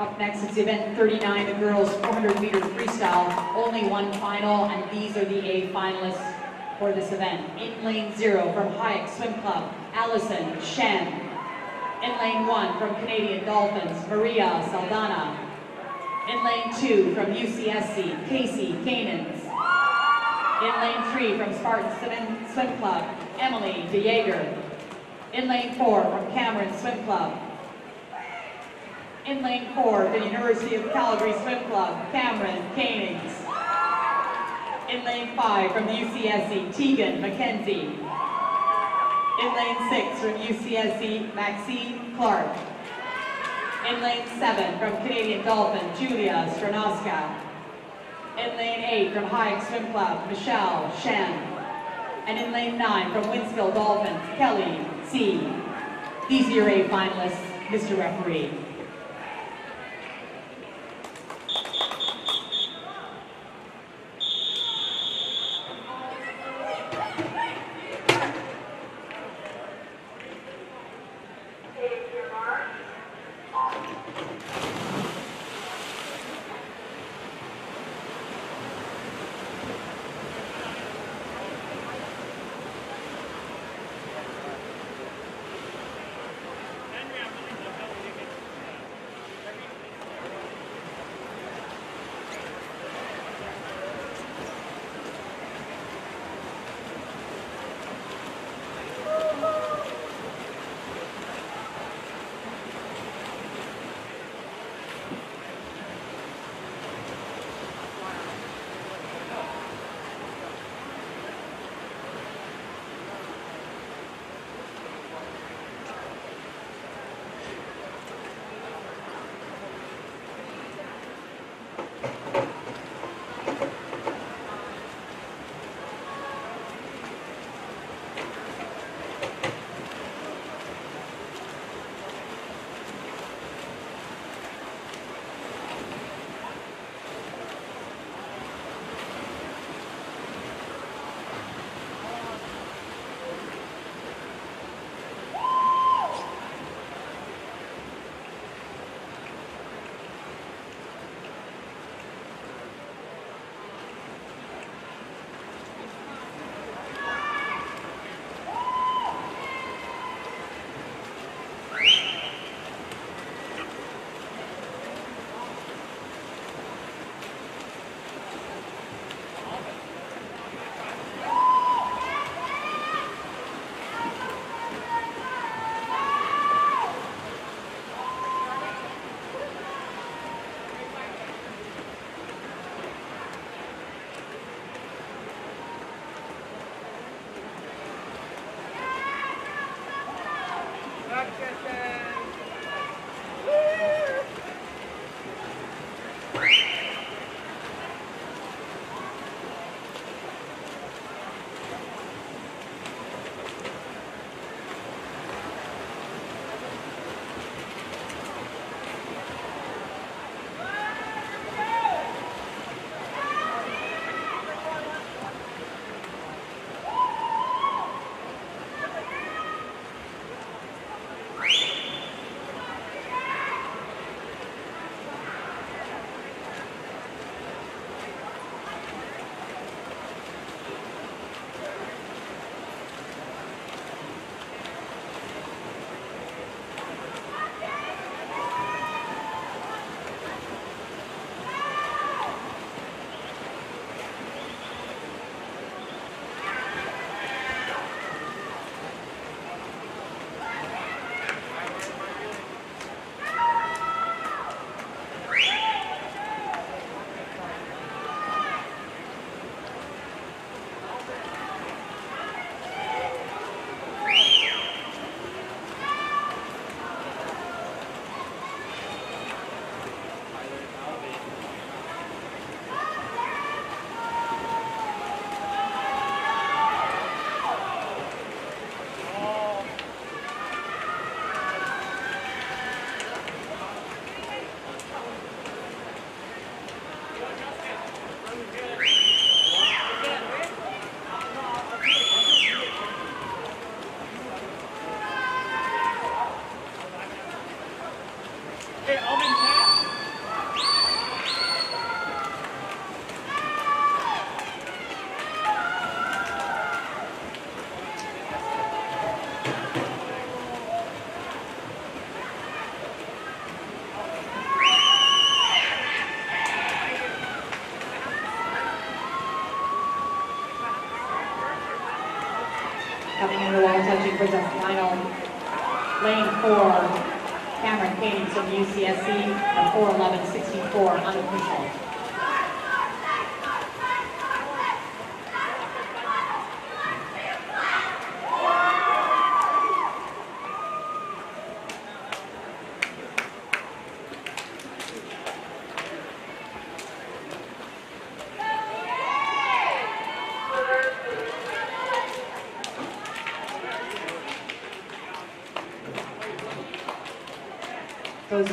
Up next, it's event 39, the girls 400 meter freestyle. Only one final, and these are the A finalists for this event. In lane zero from Hyack Swim Club, Allison Shen. In lane one from Canadian Dolphins, Maria Saldana. In lane two from UCSC, Casey Canans. In lane three from Spartan Swim, Club, Emily DeJager. In lane four from Cameron Swim Club, in lane four, the University of Calgary Swim Club, Cameron Canings. In lane five, from UCSC, Tegan McKenzie. In lane six, from UCSC, Maxine Clark. In lane seven, from Canadian Dolphin, Julia Stranoska. In lane eight, from Hyack Swim Club, Michelle Shen. And in lane nine, from Winskill Dolphins, Kelly C. These are your eight finalists, Mr. Referee.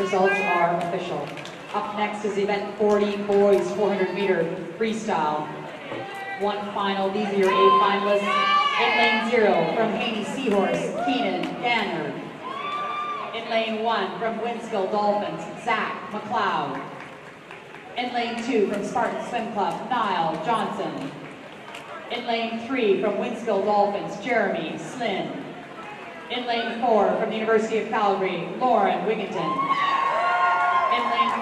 Results are official. Up next is event 40 boys 400 meter freestyle. One final, these are your eight finalists. In lane zero from Haney Seahorse, Keenan Ganner. In lane one from Winskill Dolphins, Zach McLeod. In lane two from Spartan Swim Club, Niall Johnson. In lane three from Winskill Dolphins, Jeremy Slynn. In lane four, from the University of Calgary, Lauren Wigginton.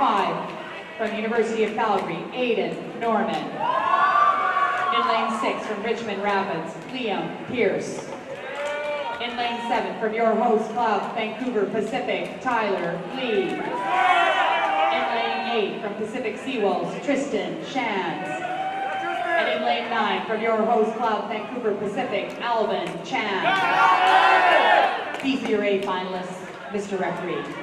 Five, from University of Calgary, Aidan Norman. In lane six, from Richmond Rapids, Liam Pierce. In lane seven, from your host club, Vancouver Pacific, Tyler Lee. In lane eight, from Pacific Seawolves, Tristan Shans. And in lane nine, from your host club, Vancouver Pacific, Alvin Chan. Eight finalists, Mr. Referee.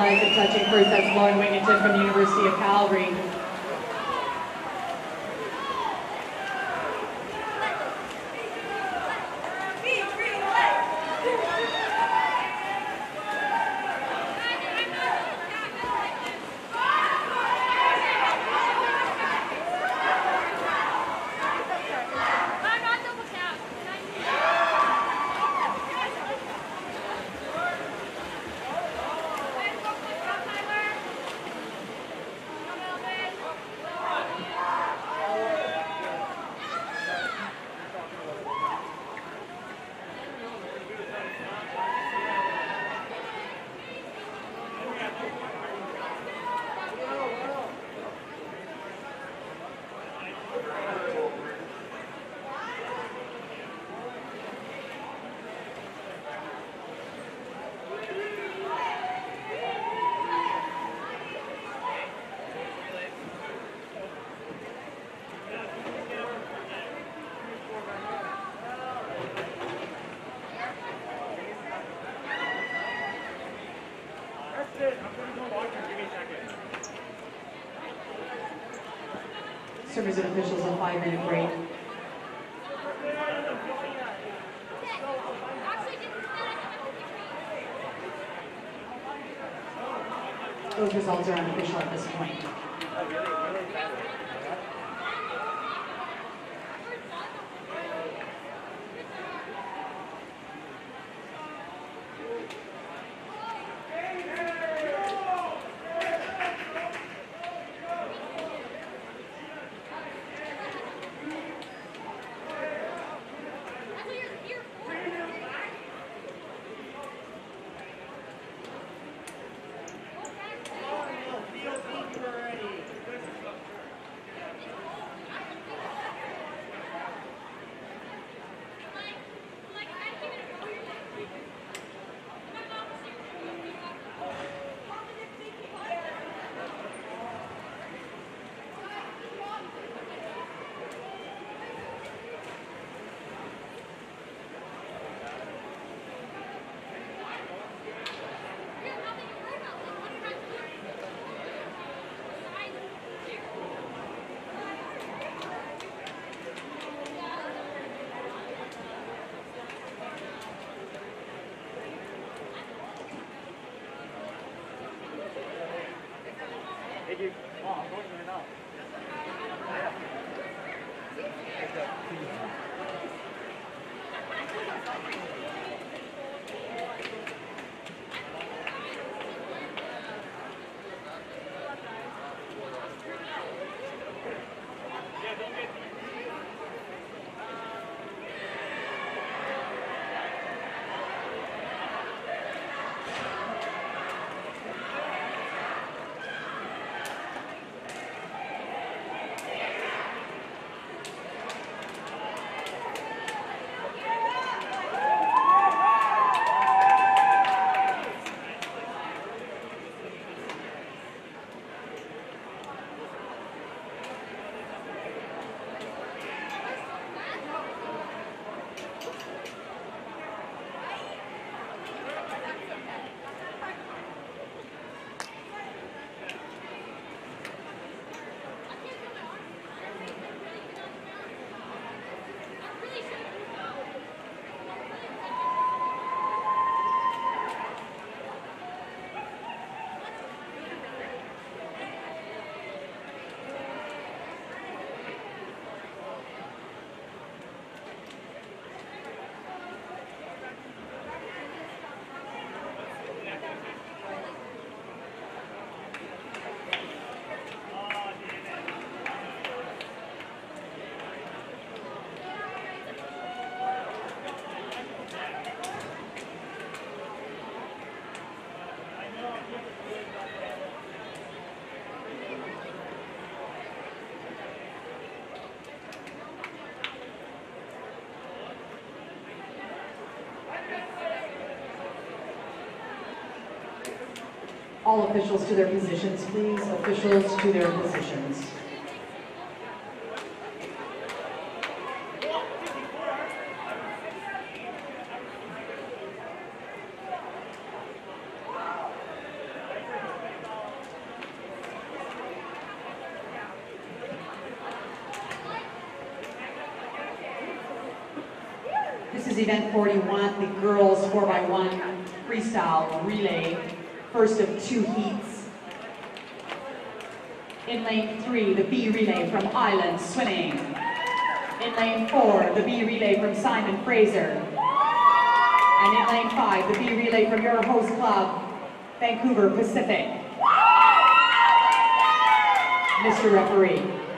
Flag of touching first, that's Lauren Wingington from the University of Servers and officials a five-minute break. Those results are unofficial at this point. All officials to their positions, please. Officials to their positions. This is event 41, the girls 4x1 freestyle relay first of two heats. In lane three, the B relay from Island Swimming. In lane four, the B relay from Simon Fraser. And in lane five, the B relay from your host club, Vancouver Pacific. Mr. Referee.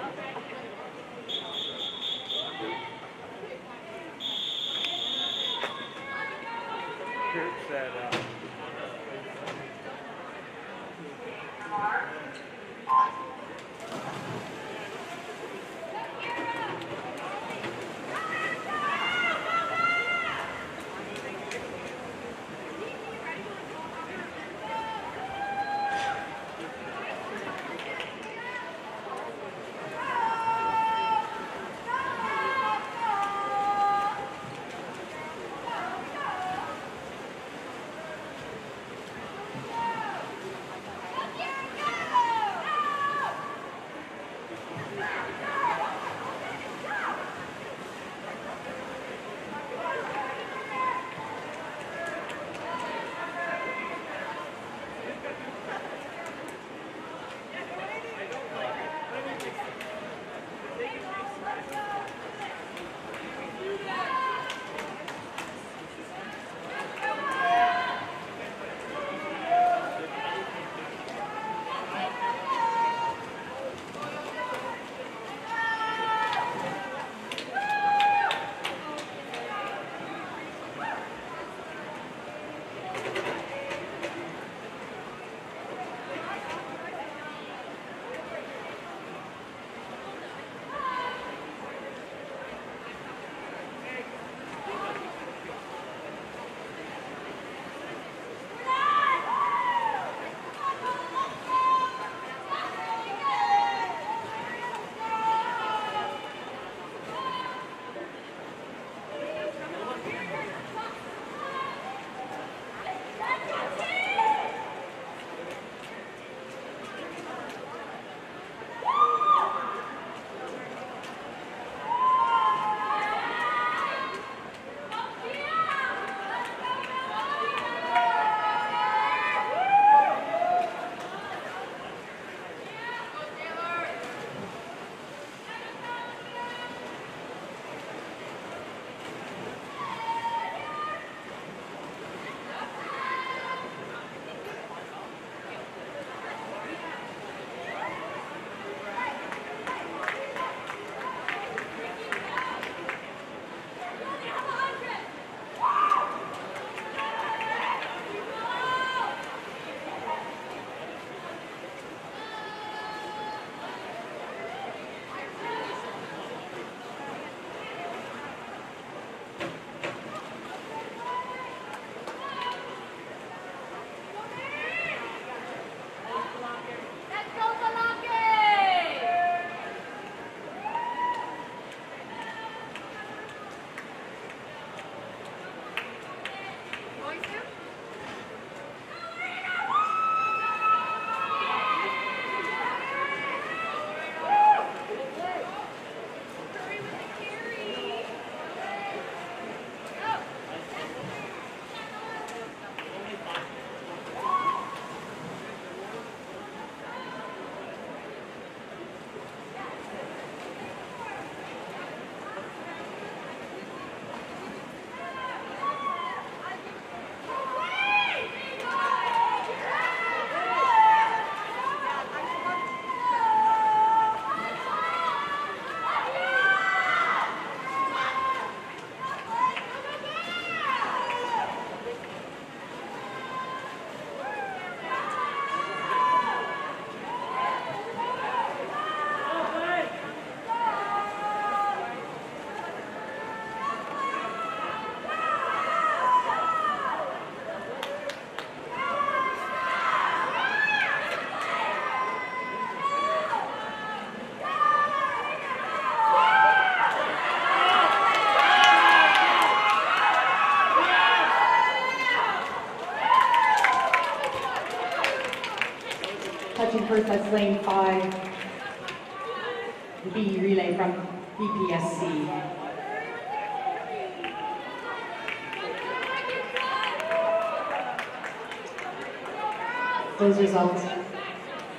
Results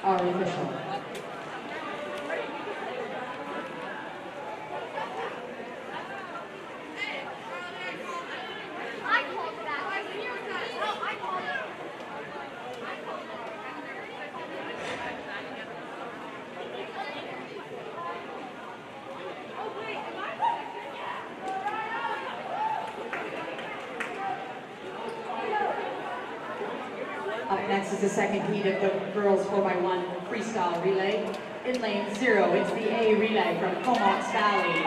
are official. I called that. No, I called it. I called it. Oh, wait, am I? Up next is the second heat of the girls 4x1 freestyle relay. In lane zero, it's the A relay from Comox Valley.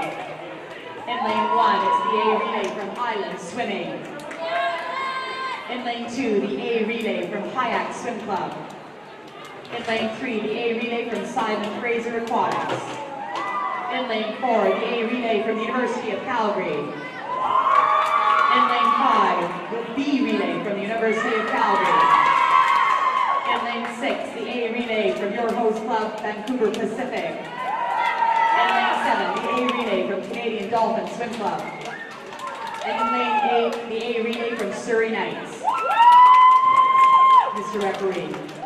In lane one, it's the A relay from Island Swimming. In lane two, the A relay from Hyack Club. In lane three, the A relay from Simon Fraser Aquatics. In lane four, the A relay from the University of Calgary. In lane five, the B relay from the University of Calgary. In lane six, the A relay from your host club, Vancouver Pacific. In lane seven, the A relay from Canadian Dolphin Swim Club. And in lane eight, the A relay from Surrey Knights. Mr. Referee.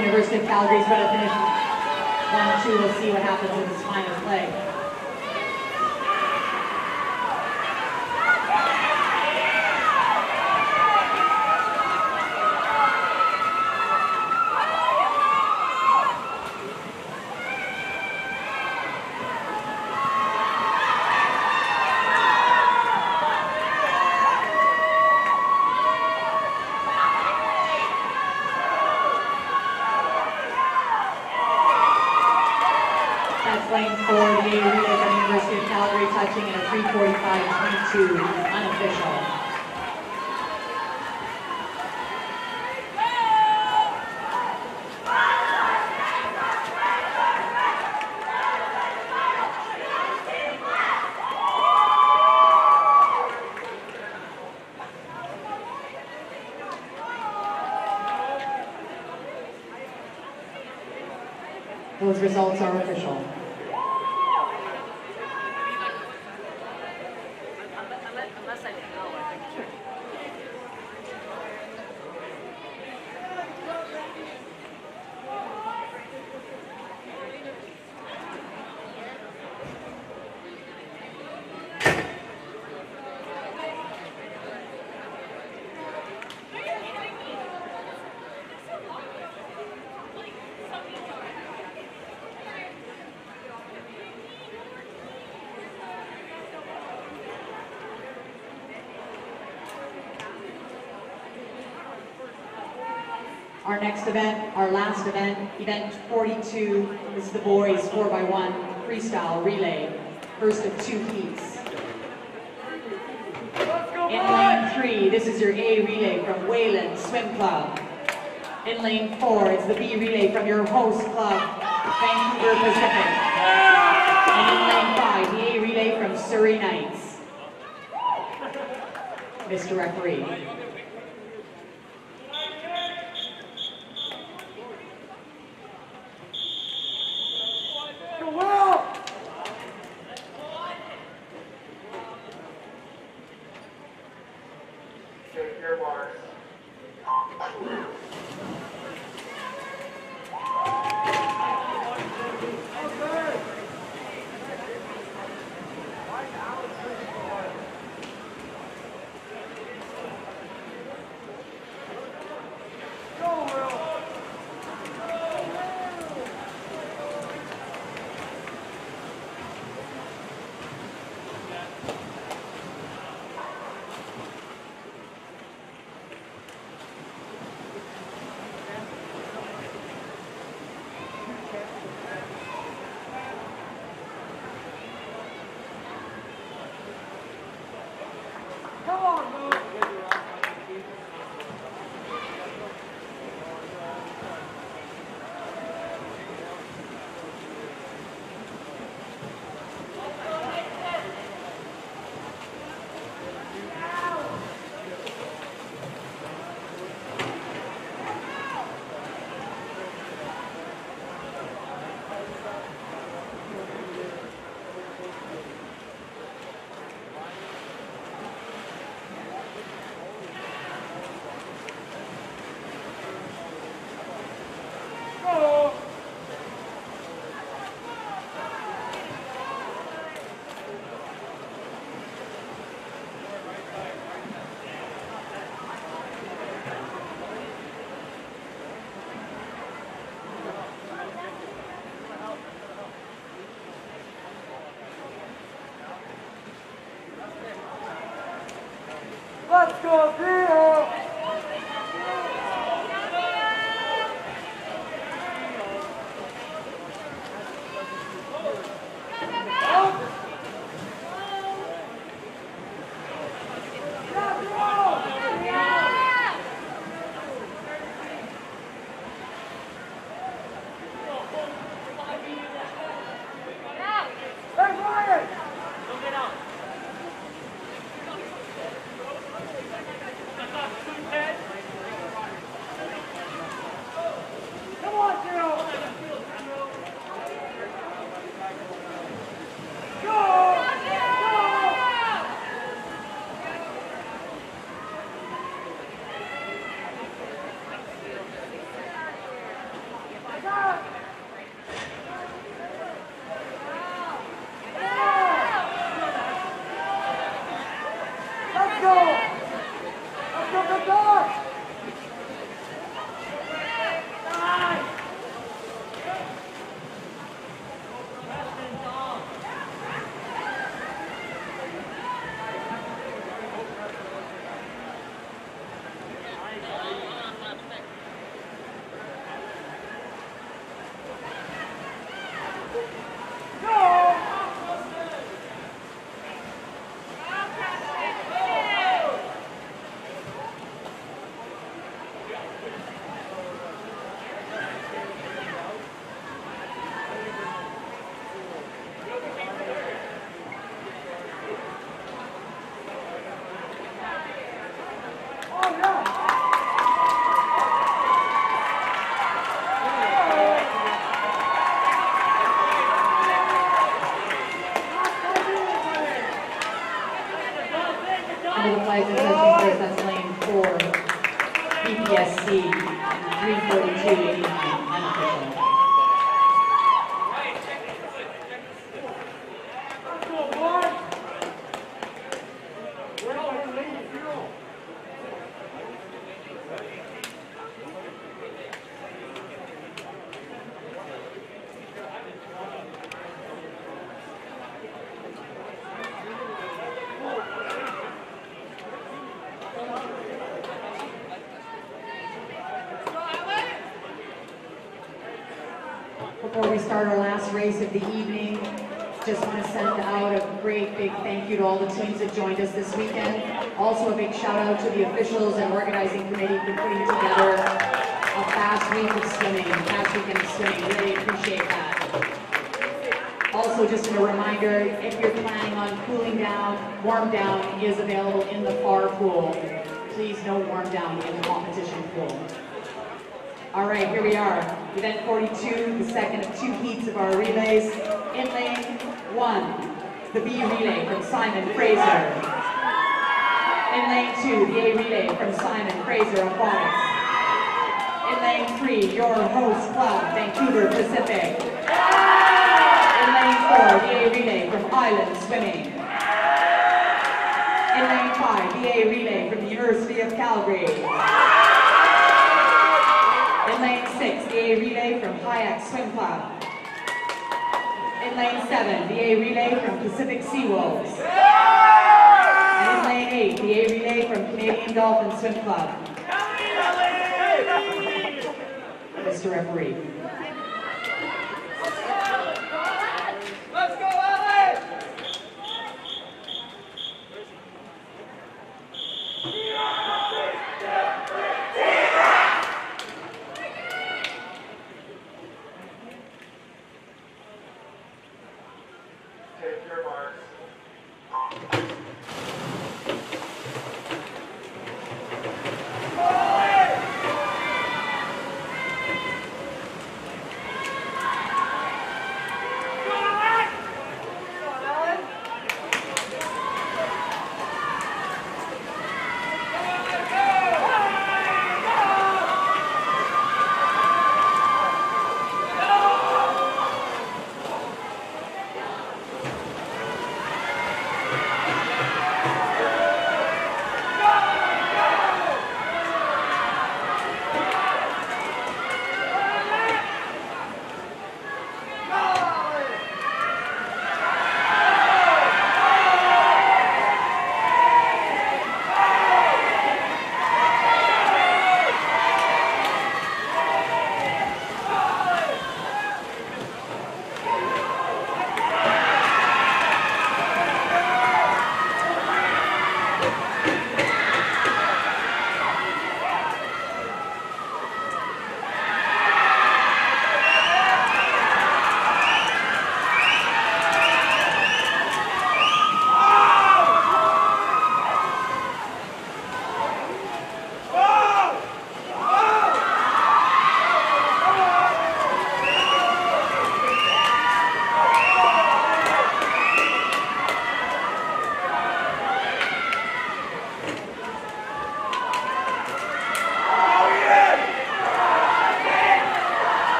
University of Calgary's to finish one, two. We'll see what happens in this final play. lane four, the A relay from University of Calgary touching in a 345.22 unofficial. Those results are official. Our next event, our last event, event 42, this is the boys 4x1 freestyle relay, first of two heats. In lane three, this is your A relay from Wayland Swim Club. In lane four, it's the B relay from your host club, Vancouver Pacific. And in lane five, the A relay from Surrey Knights. Mr. Referee. Let's of the evening, just want to send out a great big thank you to all the teams that joined us this weekend. Also a big shout out to the officials and organizing committee for putting together a fast week of swimming, fast weekend of swimming. Really appreciate that. Also, just a reminder, if you're planning on cooling down, warm down is available in the far pool. Please no warm down in the competition pool. All right, here we are. Event 42, the second of two heats of our relays. In lane one, the B relay from Simon Fraser. In lane two, the A relay from Simon Fraser Aquatics. In lane three, your host club, Vancouver Pacific. In lane four, the A relay from Island Swimming. In lane five, the A relay from the University of Calgary. In lane six, the A relay from Hyack Swim Club. In lane seven, the A relay from Pacific Seawolves. In lane eight, the A relay from Canadian Dolphin Swim Club. Mr. Referee.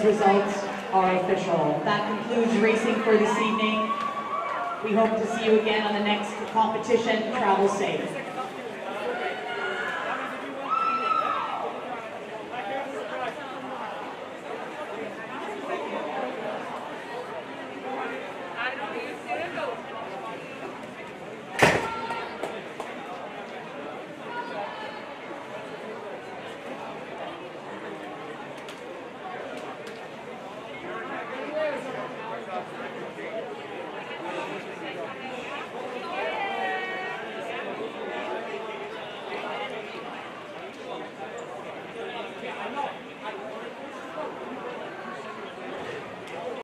Those results are official. That concludes racing for this evening. We hope to see you again on the next competition.